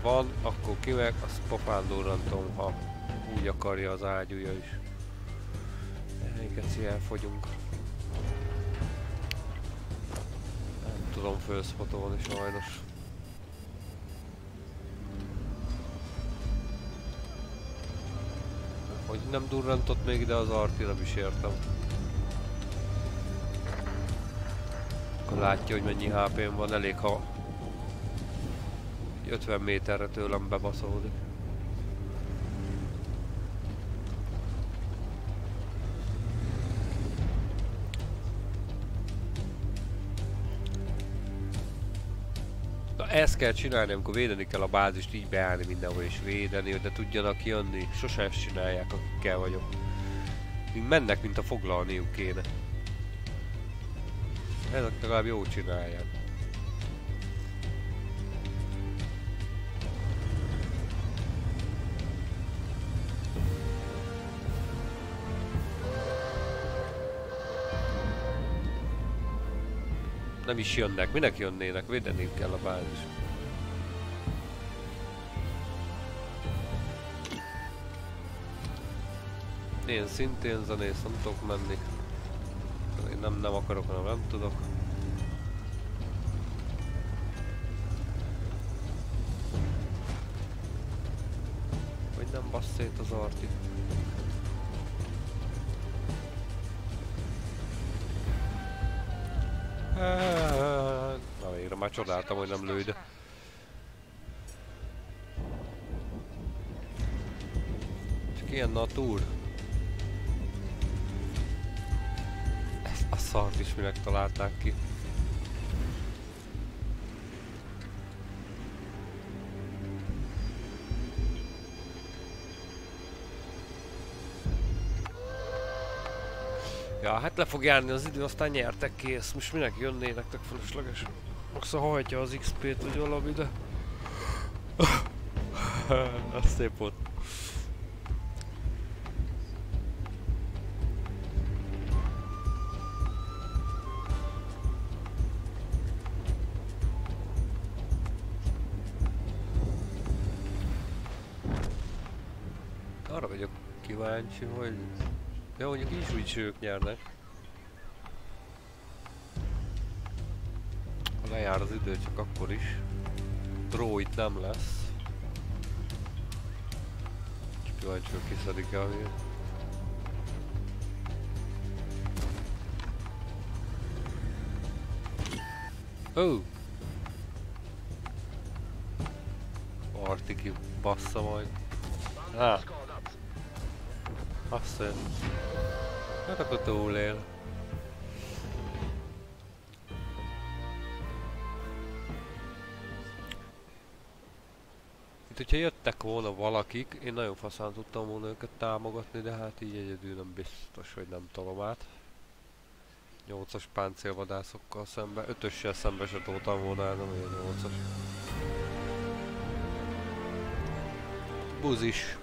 Van, akkor kivek, azt pofán durrantom, ha úgy akarja az ágyúja is. Geci, elfogyunk. Nem tudom felspotolni sajnos. Hogy nem durrantott még ide az arti, nem is értem. Akkor látja, hogy mennyi HP-m van, elég ha 50 méterre tőlem bebaszódik. ezt kell csinálni, amikor védeni kell a bázist, így beállni mindenhol és védeni, hogy ne tudjanak jönni. Sose ezt csinálják, akikkel vagyok. Így mennek, mint a foglalniuk kéne. Ezek legalább jó csinálják. Nem is jönnek, minek jönnének, védeni kell a bázis. Én szintén zenész, nem tudok menni. Én nem, nem akarok, hanem nem tudok. Hogy nem bassz szét az arti. Na végre már csodáltam, hogy nem lő ide. Csak ilyen natúr. Ezt a szart is minek találták ki. Ja, hát le fog járni az idő, aztán nyertek kész. Most minek jönnének, tök fölösleges. Max a hajtja az XP-t, hogy valami, de... Az szép volt. Arra vagyok kíváncsi, hogy... Ja, mondjuk így úgy ők nyernek. Ha lejár az idő, csak akkor is. Itt nem lesz. Csak kíváncsi, hogy kiszedik el még. Oh! Artiki bassza majd. Ah. Hiszem. Hát akkor túlél. Itt, hogyha jöttek volna valakik, én nagyon faszán tudtam volna őket támogatni, de hát így egyedül nem biztos, hogy nem tolom át. 8-as páncélvadászokkal szembe, 5-össel szembe se toltam volna nem olyan 8-as. Buzis.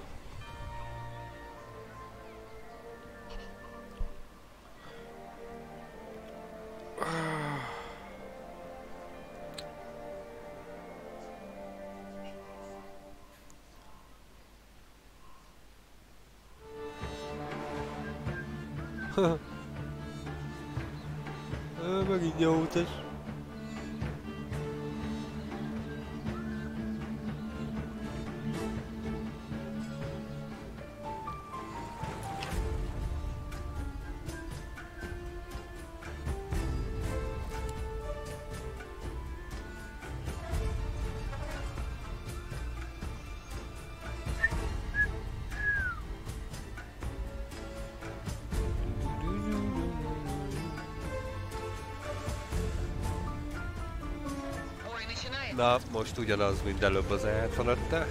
Most ugyanaz, mint előbb az E75-te.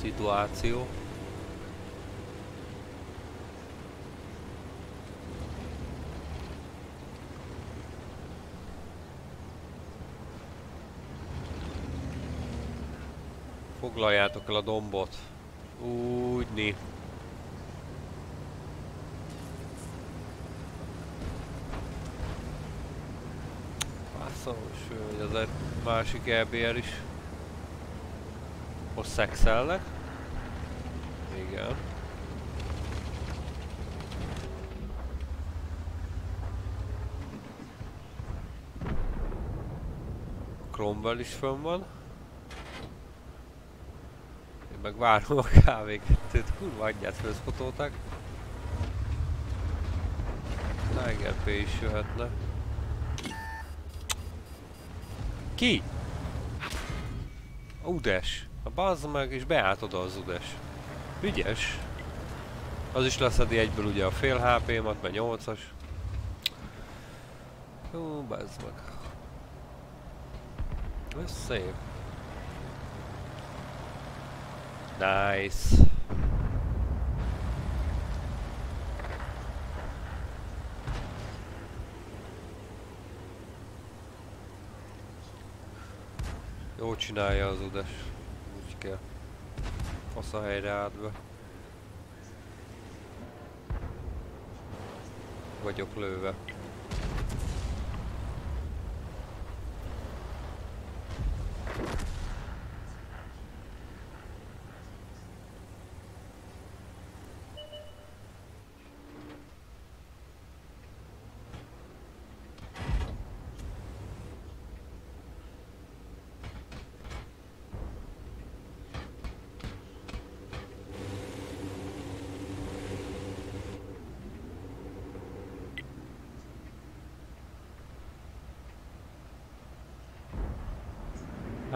Szituáció. Foglaljátok el a dombot. Úgyni. Passzolós, hogy az egy másik EBR is. Most szexelnek. Igen. Cromwell is fönn van. Én meg várom a kávékettőt. Kurva anyját főzfotolták. Tiger P is jöhetne. Ki? Udes. A bazd meg, és beállt oda az Udes. Ügyes. Az is leszedi egyből ugye a fél HP-mat, mert 8-as. Hú, bazd meg. Ez szép. Nice. Jó csinálja az udas. Úgy kell. Fasz a helyre át be. Vagyok lőve.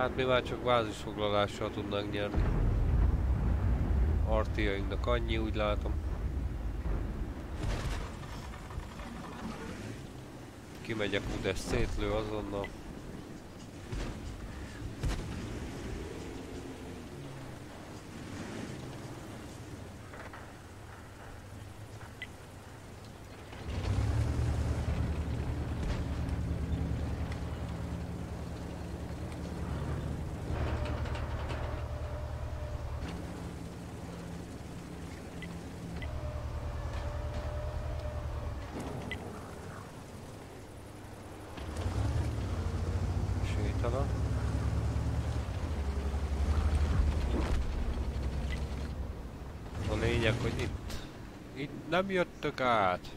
Hát mi már csak bázisfoglalással tudnánk nyerni. Artiainknak annyi, úgy látom. Kimegyek Udes szétlő azonnal. Sétálok. A lényeg, hogy itt... Itt nem jöttök át.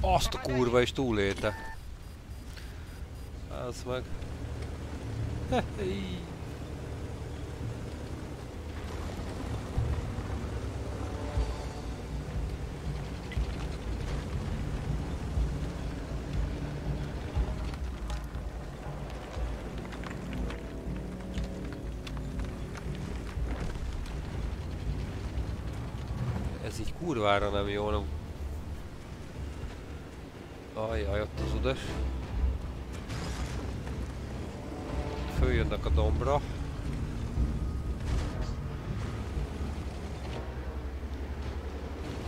Azt a kurva is túlélte. Az meg. Hehehi. Kurvára nem jó, nem... Ajjaj, ott az udas. Följönnek a dombra.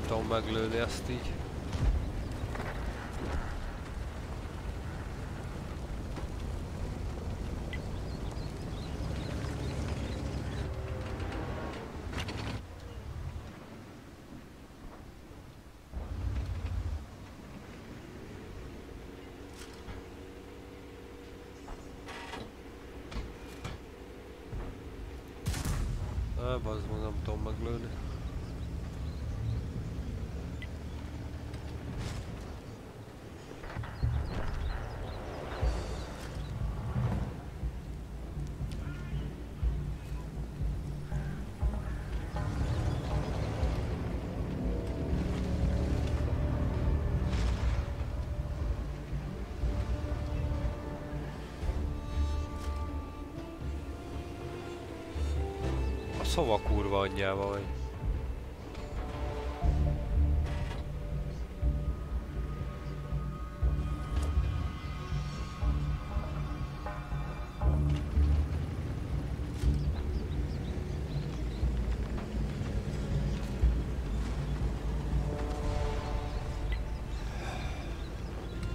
Tudom meglőni ezt így. A szova kurva anyjával vagy.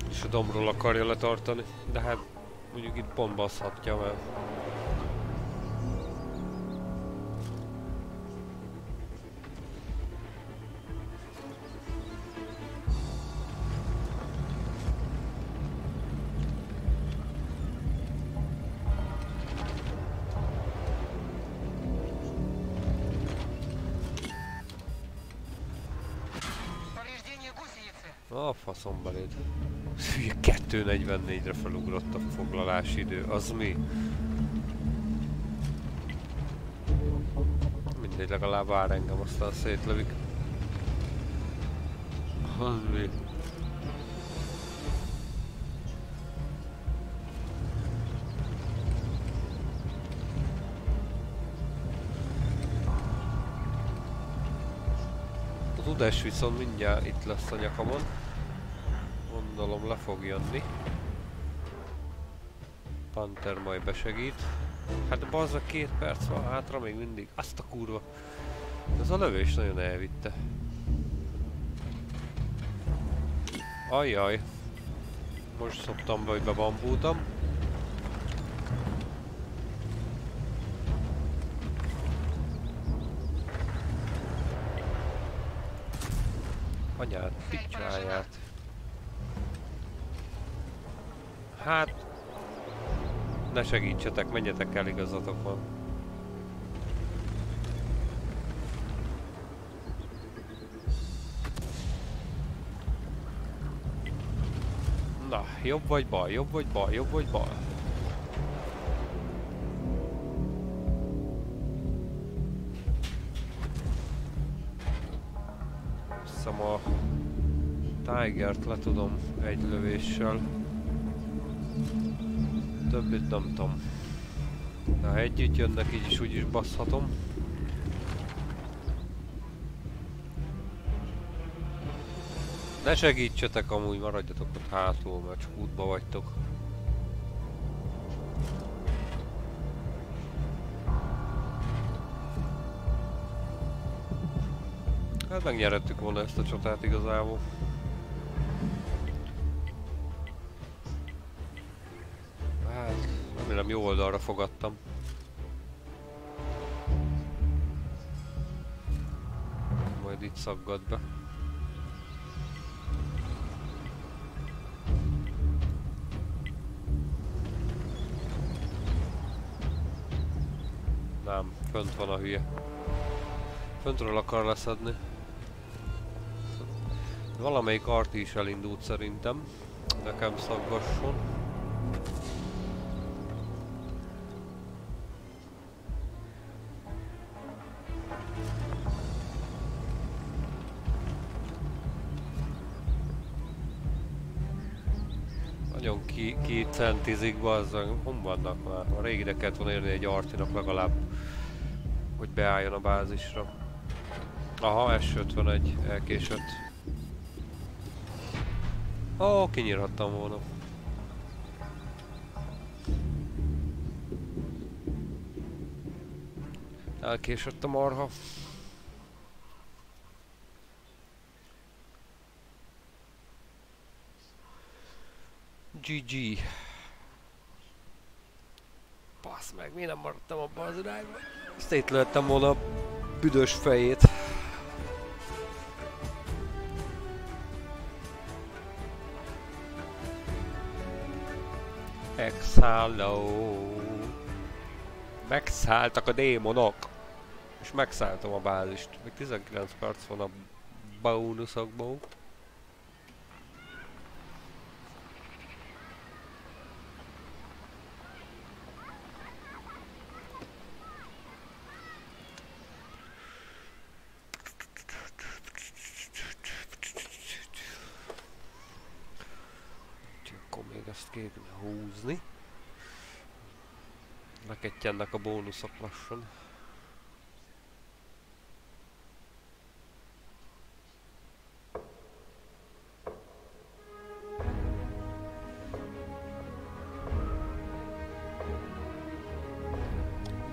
És a dombról akarja letartani, de hát mondjuk itt pont baszhatja, mert faszom beléd. Hülye 2.44-re felugrott a foglalási idő. Az mi? Mindegy, legalább vár engem, aztán szétlövik. Az mi? Ludes viszont mindjárt itt lesz a nyakamon. Gondolom le fog jönni. Panther majd besegít. Hát bazza két perc van hátra még mindig. Azt a kurva. Ez a lövés nagyon elvitte. Ajjaj. Most szoptam be, hogy bebambultam. Ne segítsetek, menjetek el, igazatok van. Na, jobb vagy bal, jobb vagy bal, jobb vagy bal. Hiszem a Tigert le tudom egy lövéssel. Többit nem tudom. Ha együtt jönnek, így is úgy is baszhatom. Ne segítsetek amúgy, maradjatok ott hátul, mert csak útba vagytok. Hát megnyerettük volna ezt a csatát igazából. Remélem jó oldalra fogadtam. Majd itt szaggad be. Nem, fönt van a hülye. Föntről akar leszedni. Valamelyik arti is elindult szerintem. Nekem szaggasson. Centizik bazzag. Hon vannak már? A régire kellett volna érni egy artinak legalább, hogy beálljon a bázisra. Aha, S51 elkésett. Ó, oh, kinyírhattam volna. Elkésett a marha. GG. Basz meg, miért nem maradtam abban az irányba? Szétlőttem volna a büdös fejét. Exhalo. Megszálltak a démonok. És megszálltam a bázist. Még 19 perc van a bónuszokból. Úgyhogy Akkor még ezt kéne húzni. Lekettyennek a bónuszok lassan.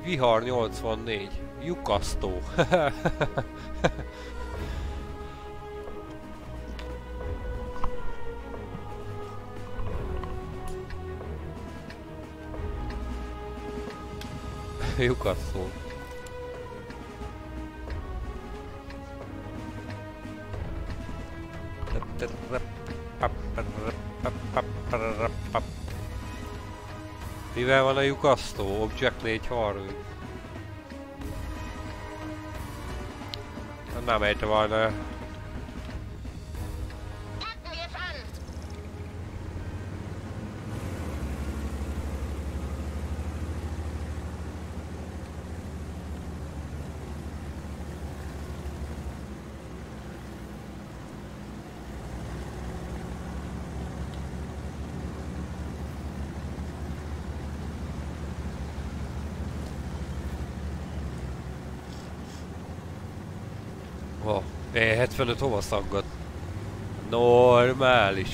Vihar 84. Lyukasztó. Lyukasztó. Mivel van a lyukasztó? Object 430. Nem ejte volna. Oh, E75 hova szaggat? Normális.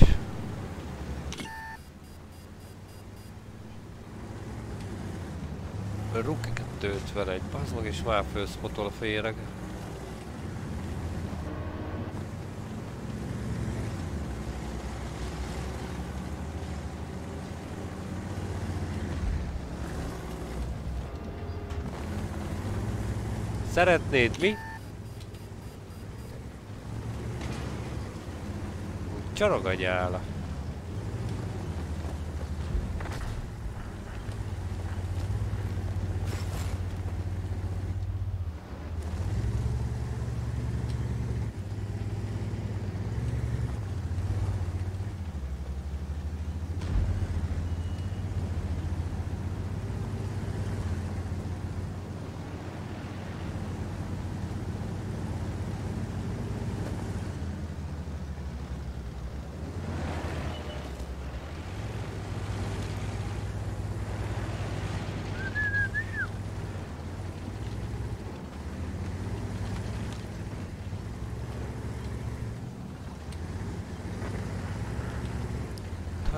Rookie 251, bazd meg és már főszpotol a féreg. Szeretnéd mi? Csorog a nyála.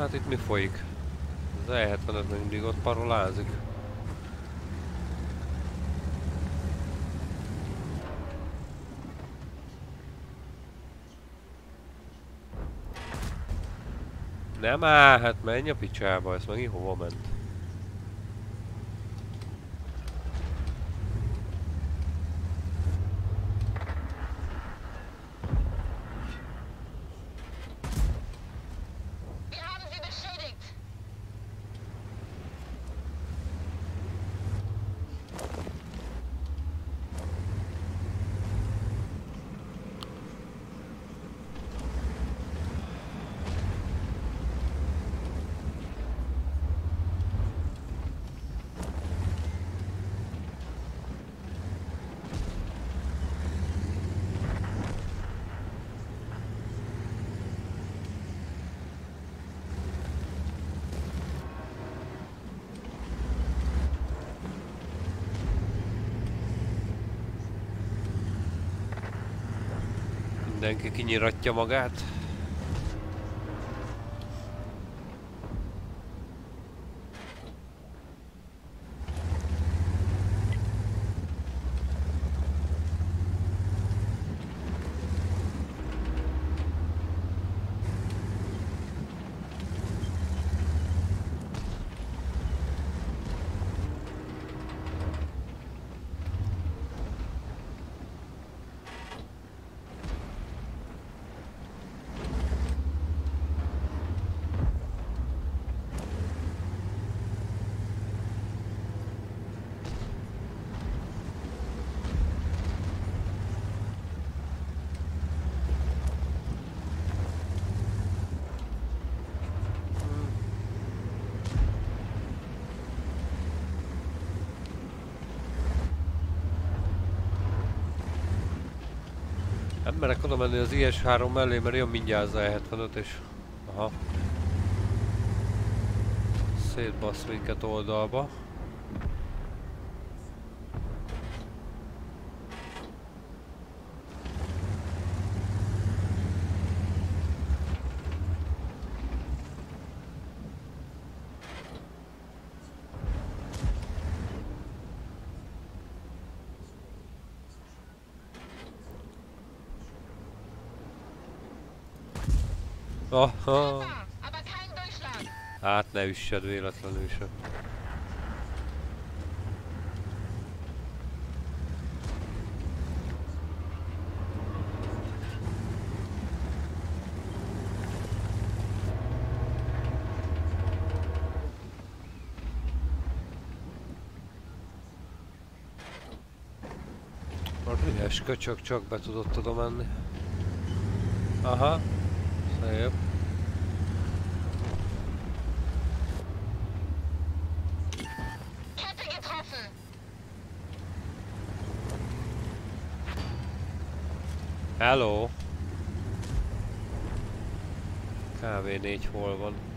Hát itt mi folyik? Az E75 még mindig ott parolázik. Nem áll, hát menj a picsába, ez megint hova ment? Mindenki kinyiratja magát. Nem merek oda menni az IS-3 mellé, mert jön mindjárt az E75 és... Aha. Szétbasz minket oldalba. Aha. Hát ne üssed véletlenül sem. A hülyes köcsög csak be tudott oda menni. Aha. Szép. Kette getroffen. Hello! KV4 hol van?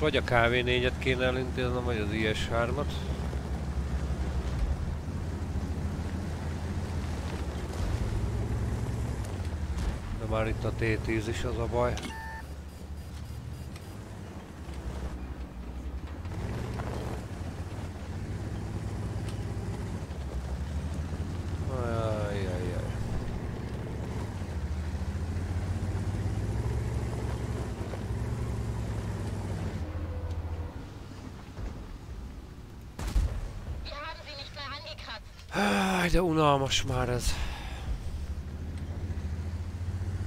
Most vagy a KV4-et kéne elintéznem, vagy az IS-3-at. De már itt a T10 is az a baj. Unalmas már ez.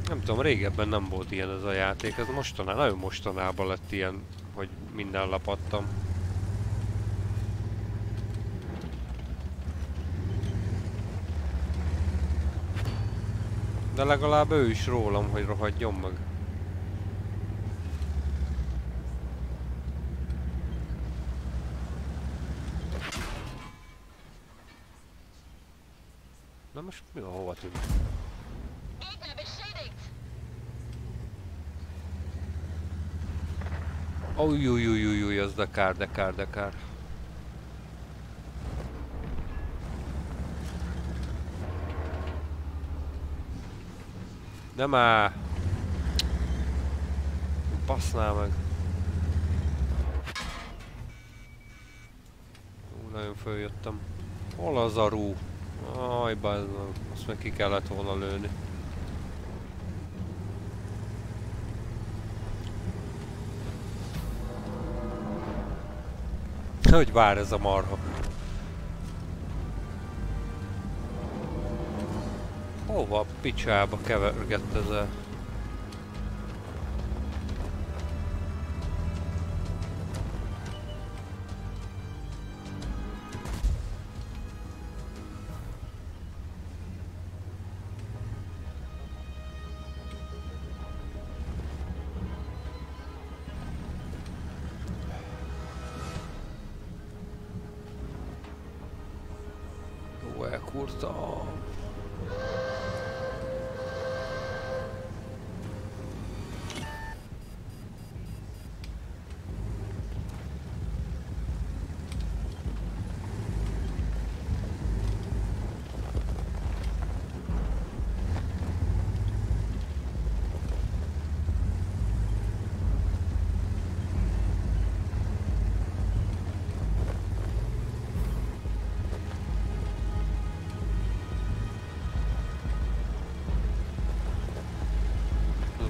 Nem tudom, régebben nem volt ilyen ez a játék, ez mostanában, nagyon mostanában lett ilyen, hogy minden lapattam. De legalább ő is rólam, hogy rohadjon meg. Na most tűnt? Gegner beschädigt. Ujjujjujjuj, az de kár, de de kár. Nem már! Basznál meg! Ú, nagyon följöttem. Hol az a rú? Aj, bazdmeg, azt meg ki kellett volna lőni. Hogy vár ez a marha? Hova picsába kevergett? Ó,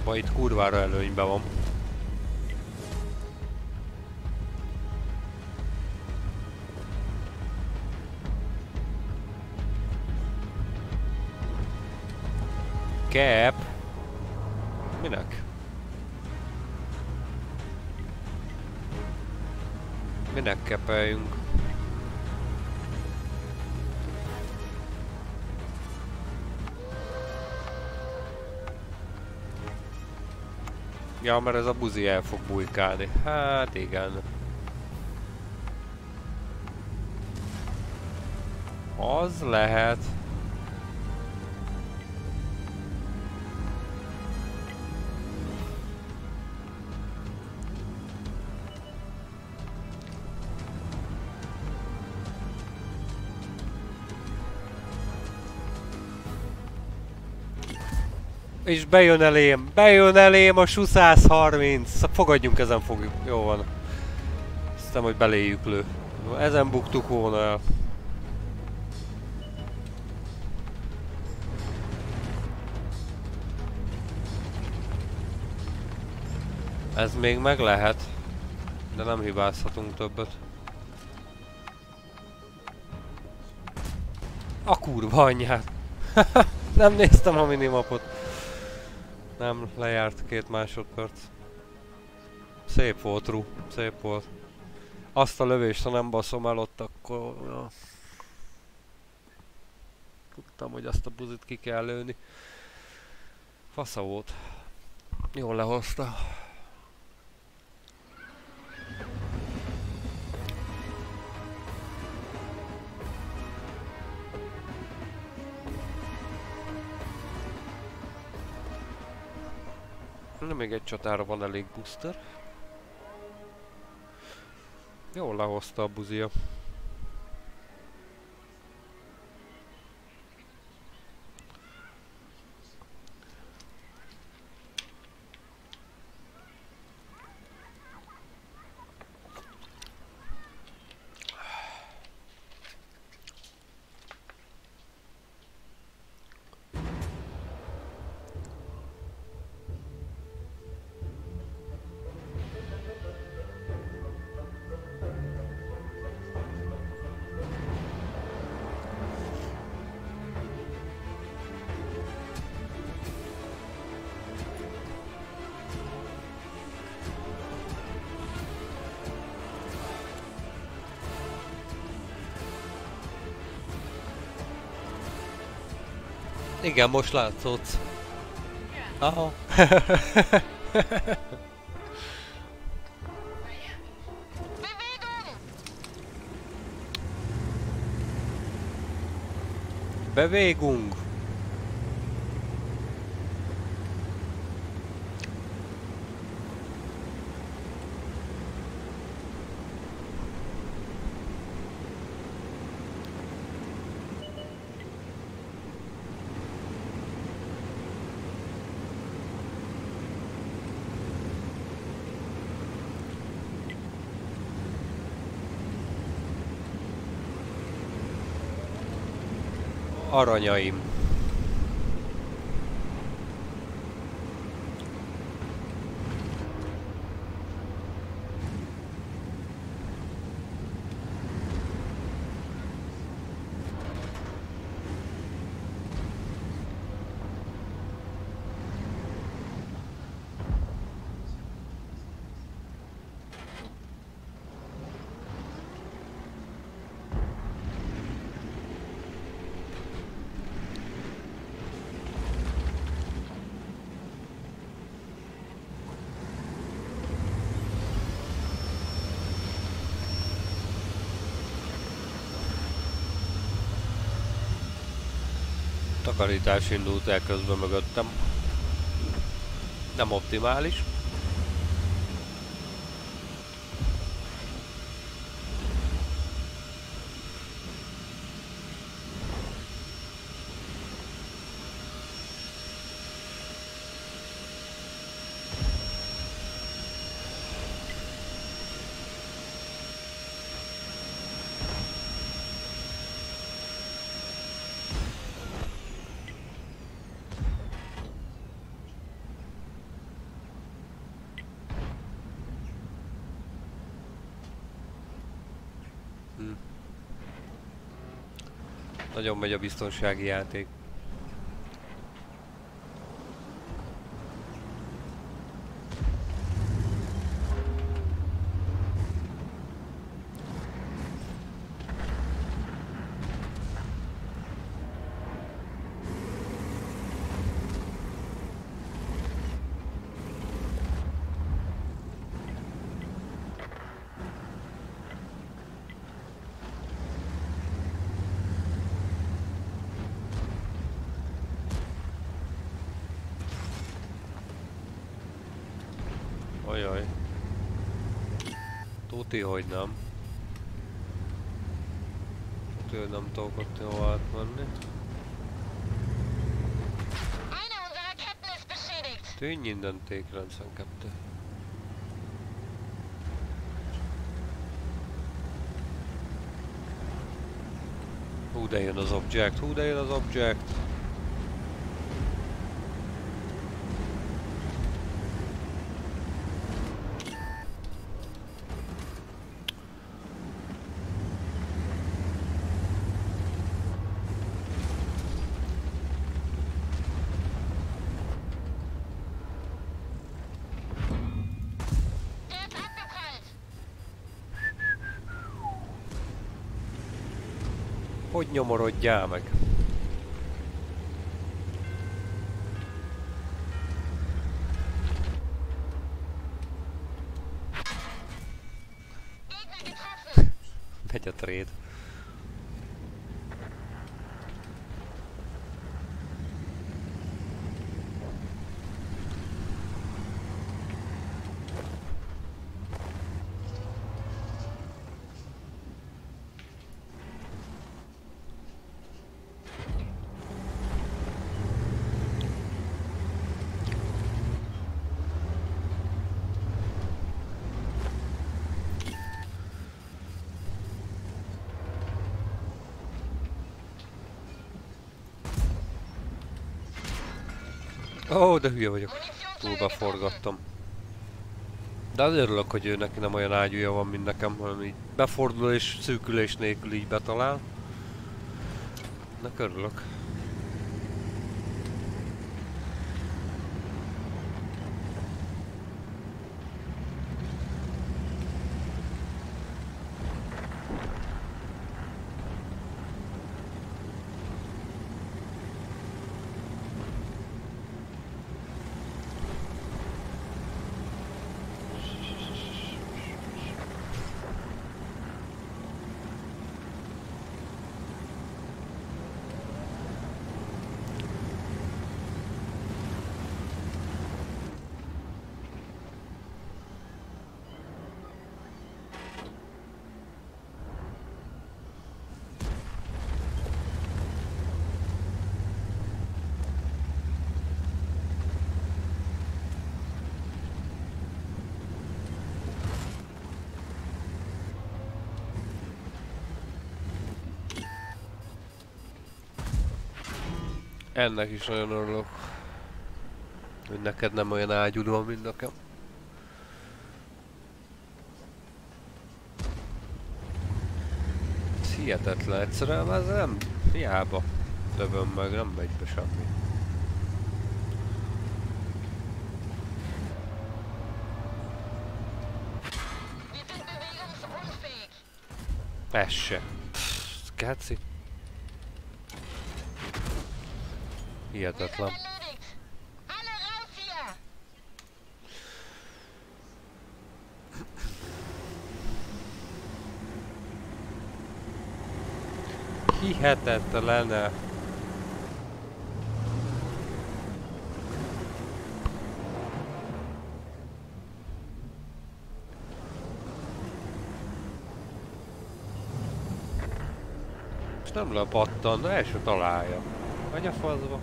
Baj, itt kurvára előnyben van. Cap. Minek? Minek kepeljünk? Ja, mert ez a buzi el fog bujkálni. Hát igen. Az lehet. És bejön elém, bejön elém a SU 130. Fogadjunk, ezen fogjuk. Jó van. Aztán, hogy beléjük lő. Ezen buktuk volna el. Ez még meg lehet. De nem hibázhatunk többet. A kurva anyját! nem néztem a minimapot. Nem, lejárt két másodperc. Szép volt, Ru. Szép volt. Azt a lövést, ha nem baszom el ott, akkor... Ja. Tudtam, hogy azt a buzit ki kell lőni. Fasza volt. Jól lehozta. Erre még egy csatára van elég booster. Jól lehozta a buzia. Igen, most látszódsz. Aha. Bewegung! Aranyaim. Takarítás indult el közben mögöttem. Nem optimális. Nagyon megy a biztonsági játék. Ajaj. Tuti, hogy nem. Tuti, hogy nem tudok ott jól átmenni. Tűnj innen T92. Hú, de jön az object, hú, de jön az object. Nyomorodjál meg? Megy a trade. Ó, de hülye vagyok. Munition Túl beforgattam. De az örülök, hogy ő neki nem olyan ágyúja van, mint nekem, hanem így befordul és szűkülés nélkül így betalál. Nek örülök. Ennek is nagyon örülök. Hogy neked nem olyan ágyúd van, mint nekem. Ez hihetetlen. Egyszerűen ez nem... Hiába tövöm meg, nem megy be semmi. Ez se. Pff, Hihetetlen. Hihetetlen. És nem lepattan, el se találja. Vagy a faszba.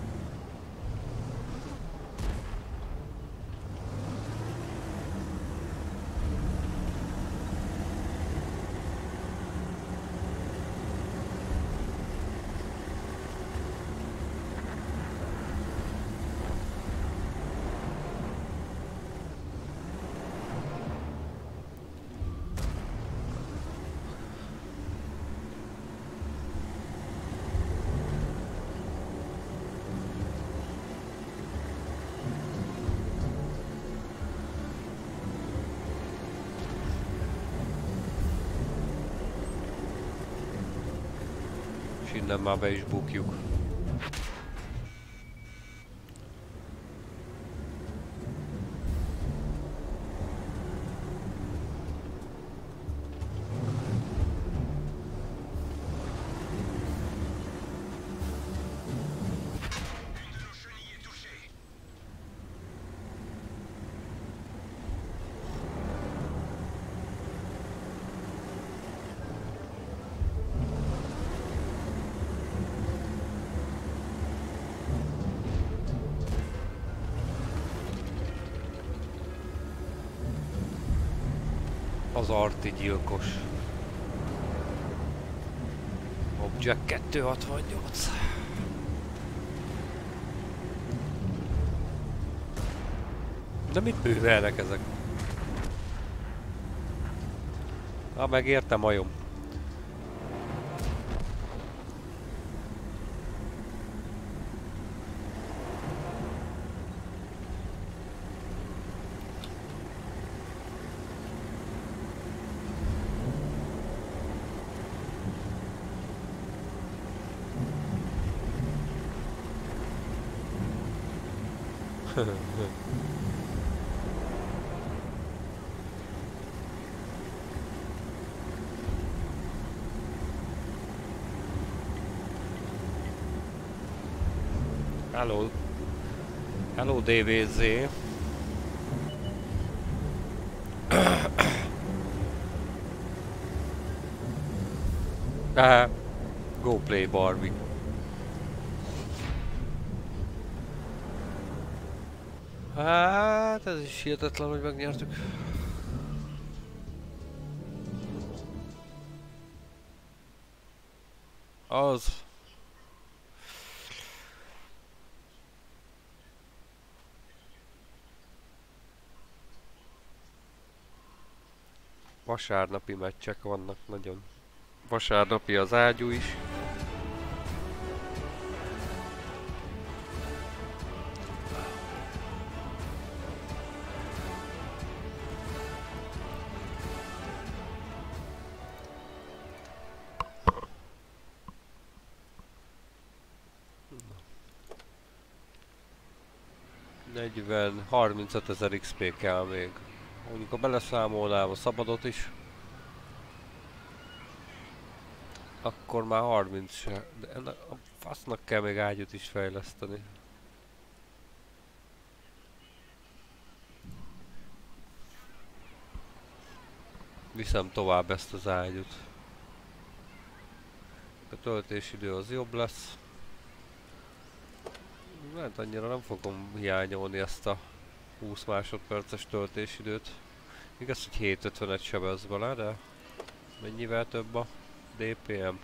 És innen már be Az arti gyilkos. Object 268. De mit művelnek ezek? Na, megértem, majom. Hello. DVZ. Ah, go play Barbie. Hát, ez is hihetetlen, hogy megnyertük. Vasárnapi meccsek vannak nagyon. Vasárnapi az ágyú is. Negyven, 35 ezer XP kell még. Mondjuk ha beleszámolnám a szabadot is, akkor már 30 se. De ennek a fasznak kell még ágyút is fejleszteni. Viszem tovább ezt az ágyút. A töltésidő az jobb lesz. Hát annyira nem fogom hiányolni ezt a 20 másodperces töltésidőt. Igaz, hogy 7.50-et sebez bele, de mennyivel több a DPM?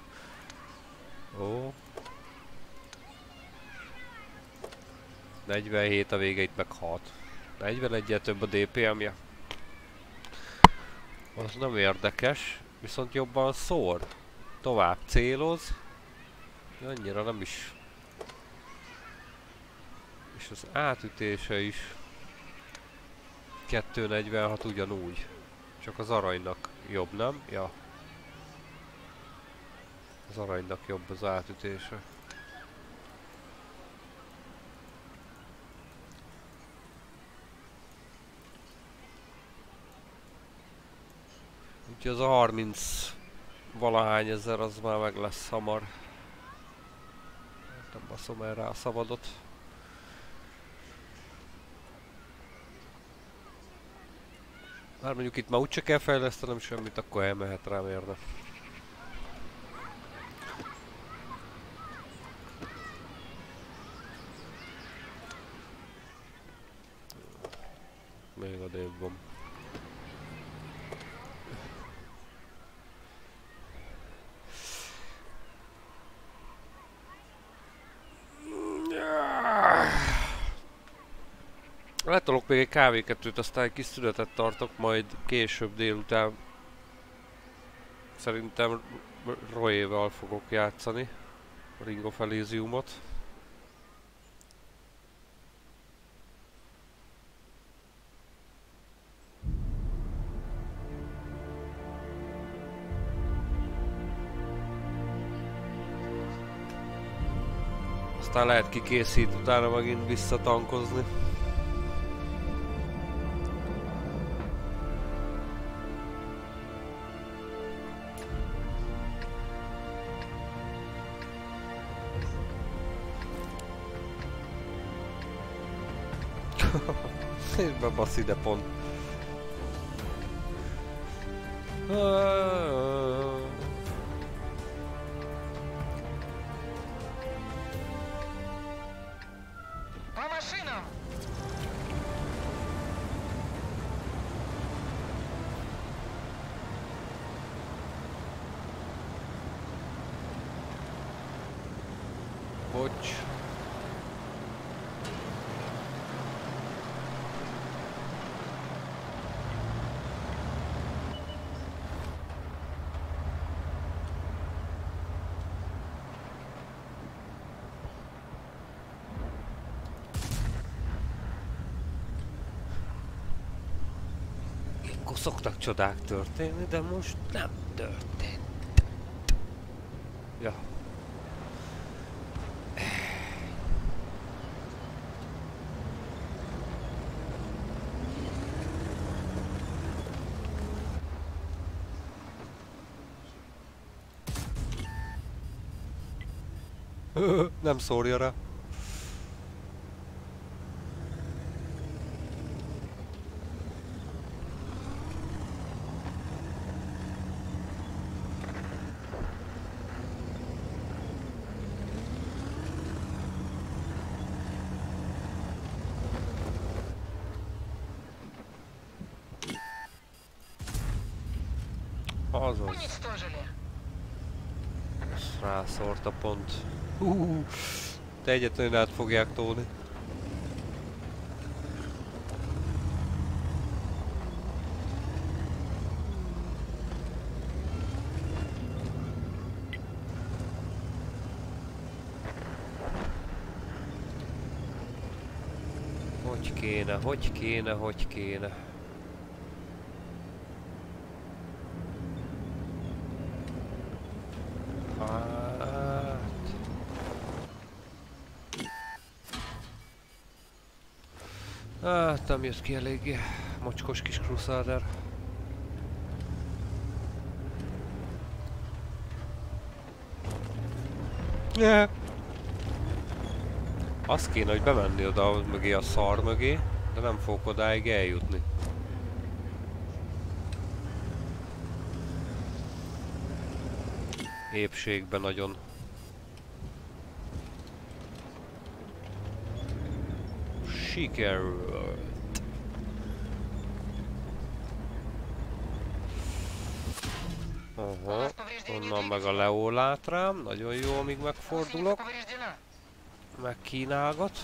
Ó. 47 a vége, itt meg 6. 41 több a DPM-je. Az nem érdekes, viszont jobban szór. Tovább céloz. Annyira nem is. És az átütése is 246 ugyanúgy. Csak az aranynak jobb, nem? Ja. Az aranynak jobb az átütése. Úgyhogy az a 30 valahány ezer az már meg lesz hamar. Nem baszom el rá a szabadot. Már mondjuk itt már úgyse kell fejlesztenem semmit, akkor elmehet rám érde. Még a van. Letolok még egy kávékettőt, aztán egy kis születet tartok, majd később délután szerintem Royéval fogok játszani Ring of Elysiumot. Aztán lehet kikészít utána megint visszatankozni. És bebasz ide pont. Szoktak csodák történni, de most nem történt. Ja. Nem szórja rá. De egyetlenül át fogják tolni. Hogy kéne, hogy kéne, hogy kéne. Hát nem jött ki eléggé. Mocskos kis Crusader. Yeah. Azt kéne, hogy bemenni oda mögé a szar mögé, de nem fogok odáig eljutni. Épségben nagyon. sikerült. Aha, onnan meg a Leo lát rám, nagyon jó, amíg megfordulok. Megkínálgat.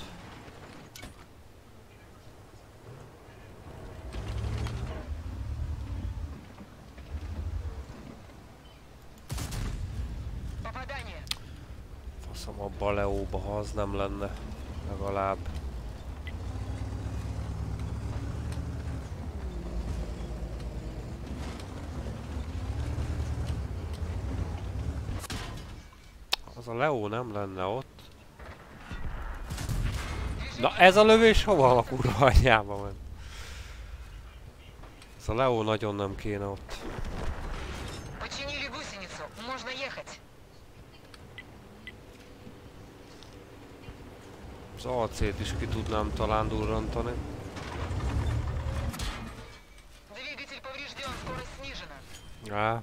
Faszom abba a Leóba, ha az nem lenne legalább. ez a lövés hova a kurva anyjába ment? Ez a Leo nagyon nem kéne ott. Починили гусеницу. Можно ехать. Az AC-t is ki tudnám talán durrantani. Двигатель поврежден, скорость снижена. Á,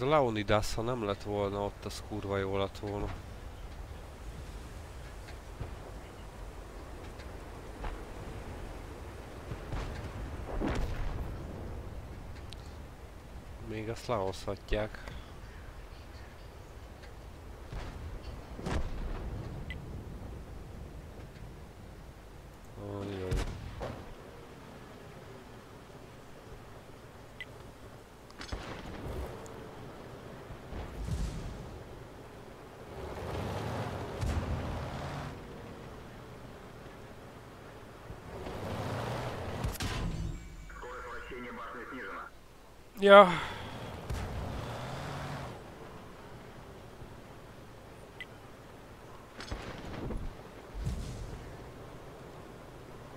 ez a Leonidas, ha nem lett volna ott, az kurva jó lett volna. Még ezt lehozhatják. Ajaj. Ja.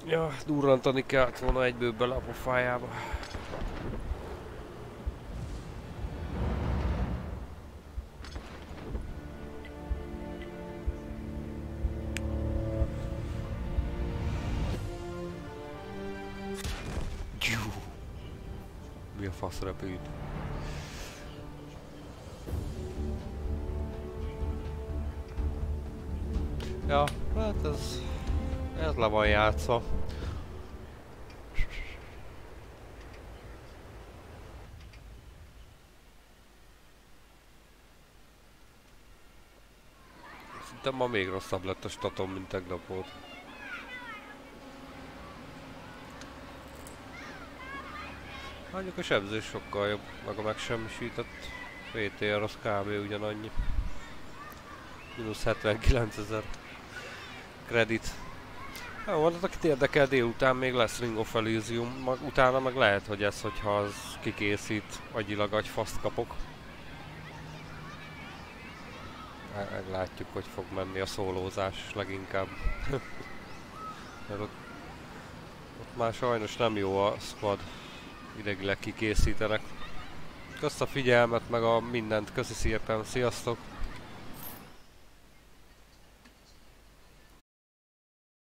Ja, durrantani kellett volna egyből bele a pofájába. Játszva. Szerintem ma még rosszabb lett a statom, mint tegnap volt. Mondjuk a sebzés sokkal jobb, meg a megsemmisített VTR az kb. ugyanannyi. Minusz 79 ezer kredit. Jó, hát akit érdekel, délután még lesz Ring of Elysium, mag, utána meg lehet, hogy ez, hogyha az kikészít, agyilag agyfaszt kapok. Me- Meglátjuk, hogy fog menni a szólózás leginkább. Mert ott, ott már sajnos nem jó a squad idegileg kikészítenek. Kösz a figyelmet, meg a mindent, köszi szépen, sziasztok!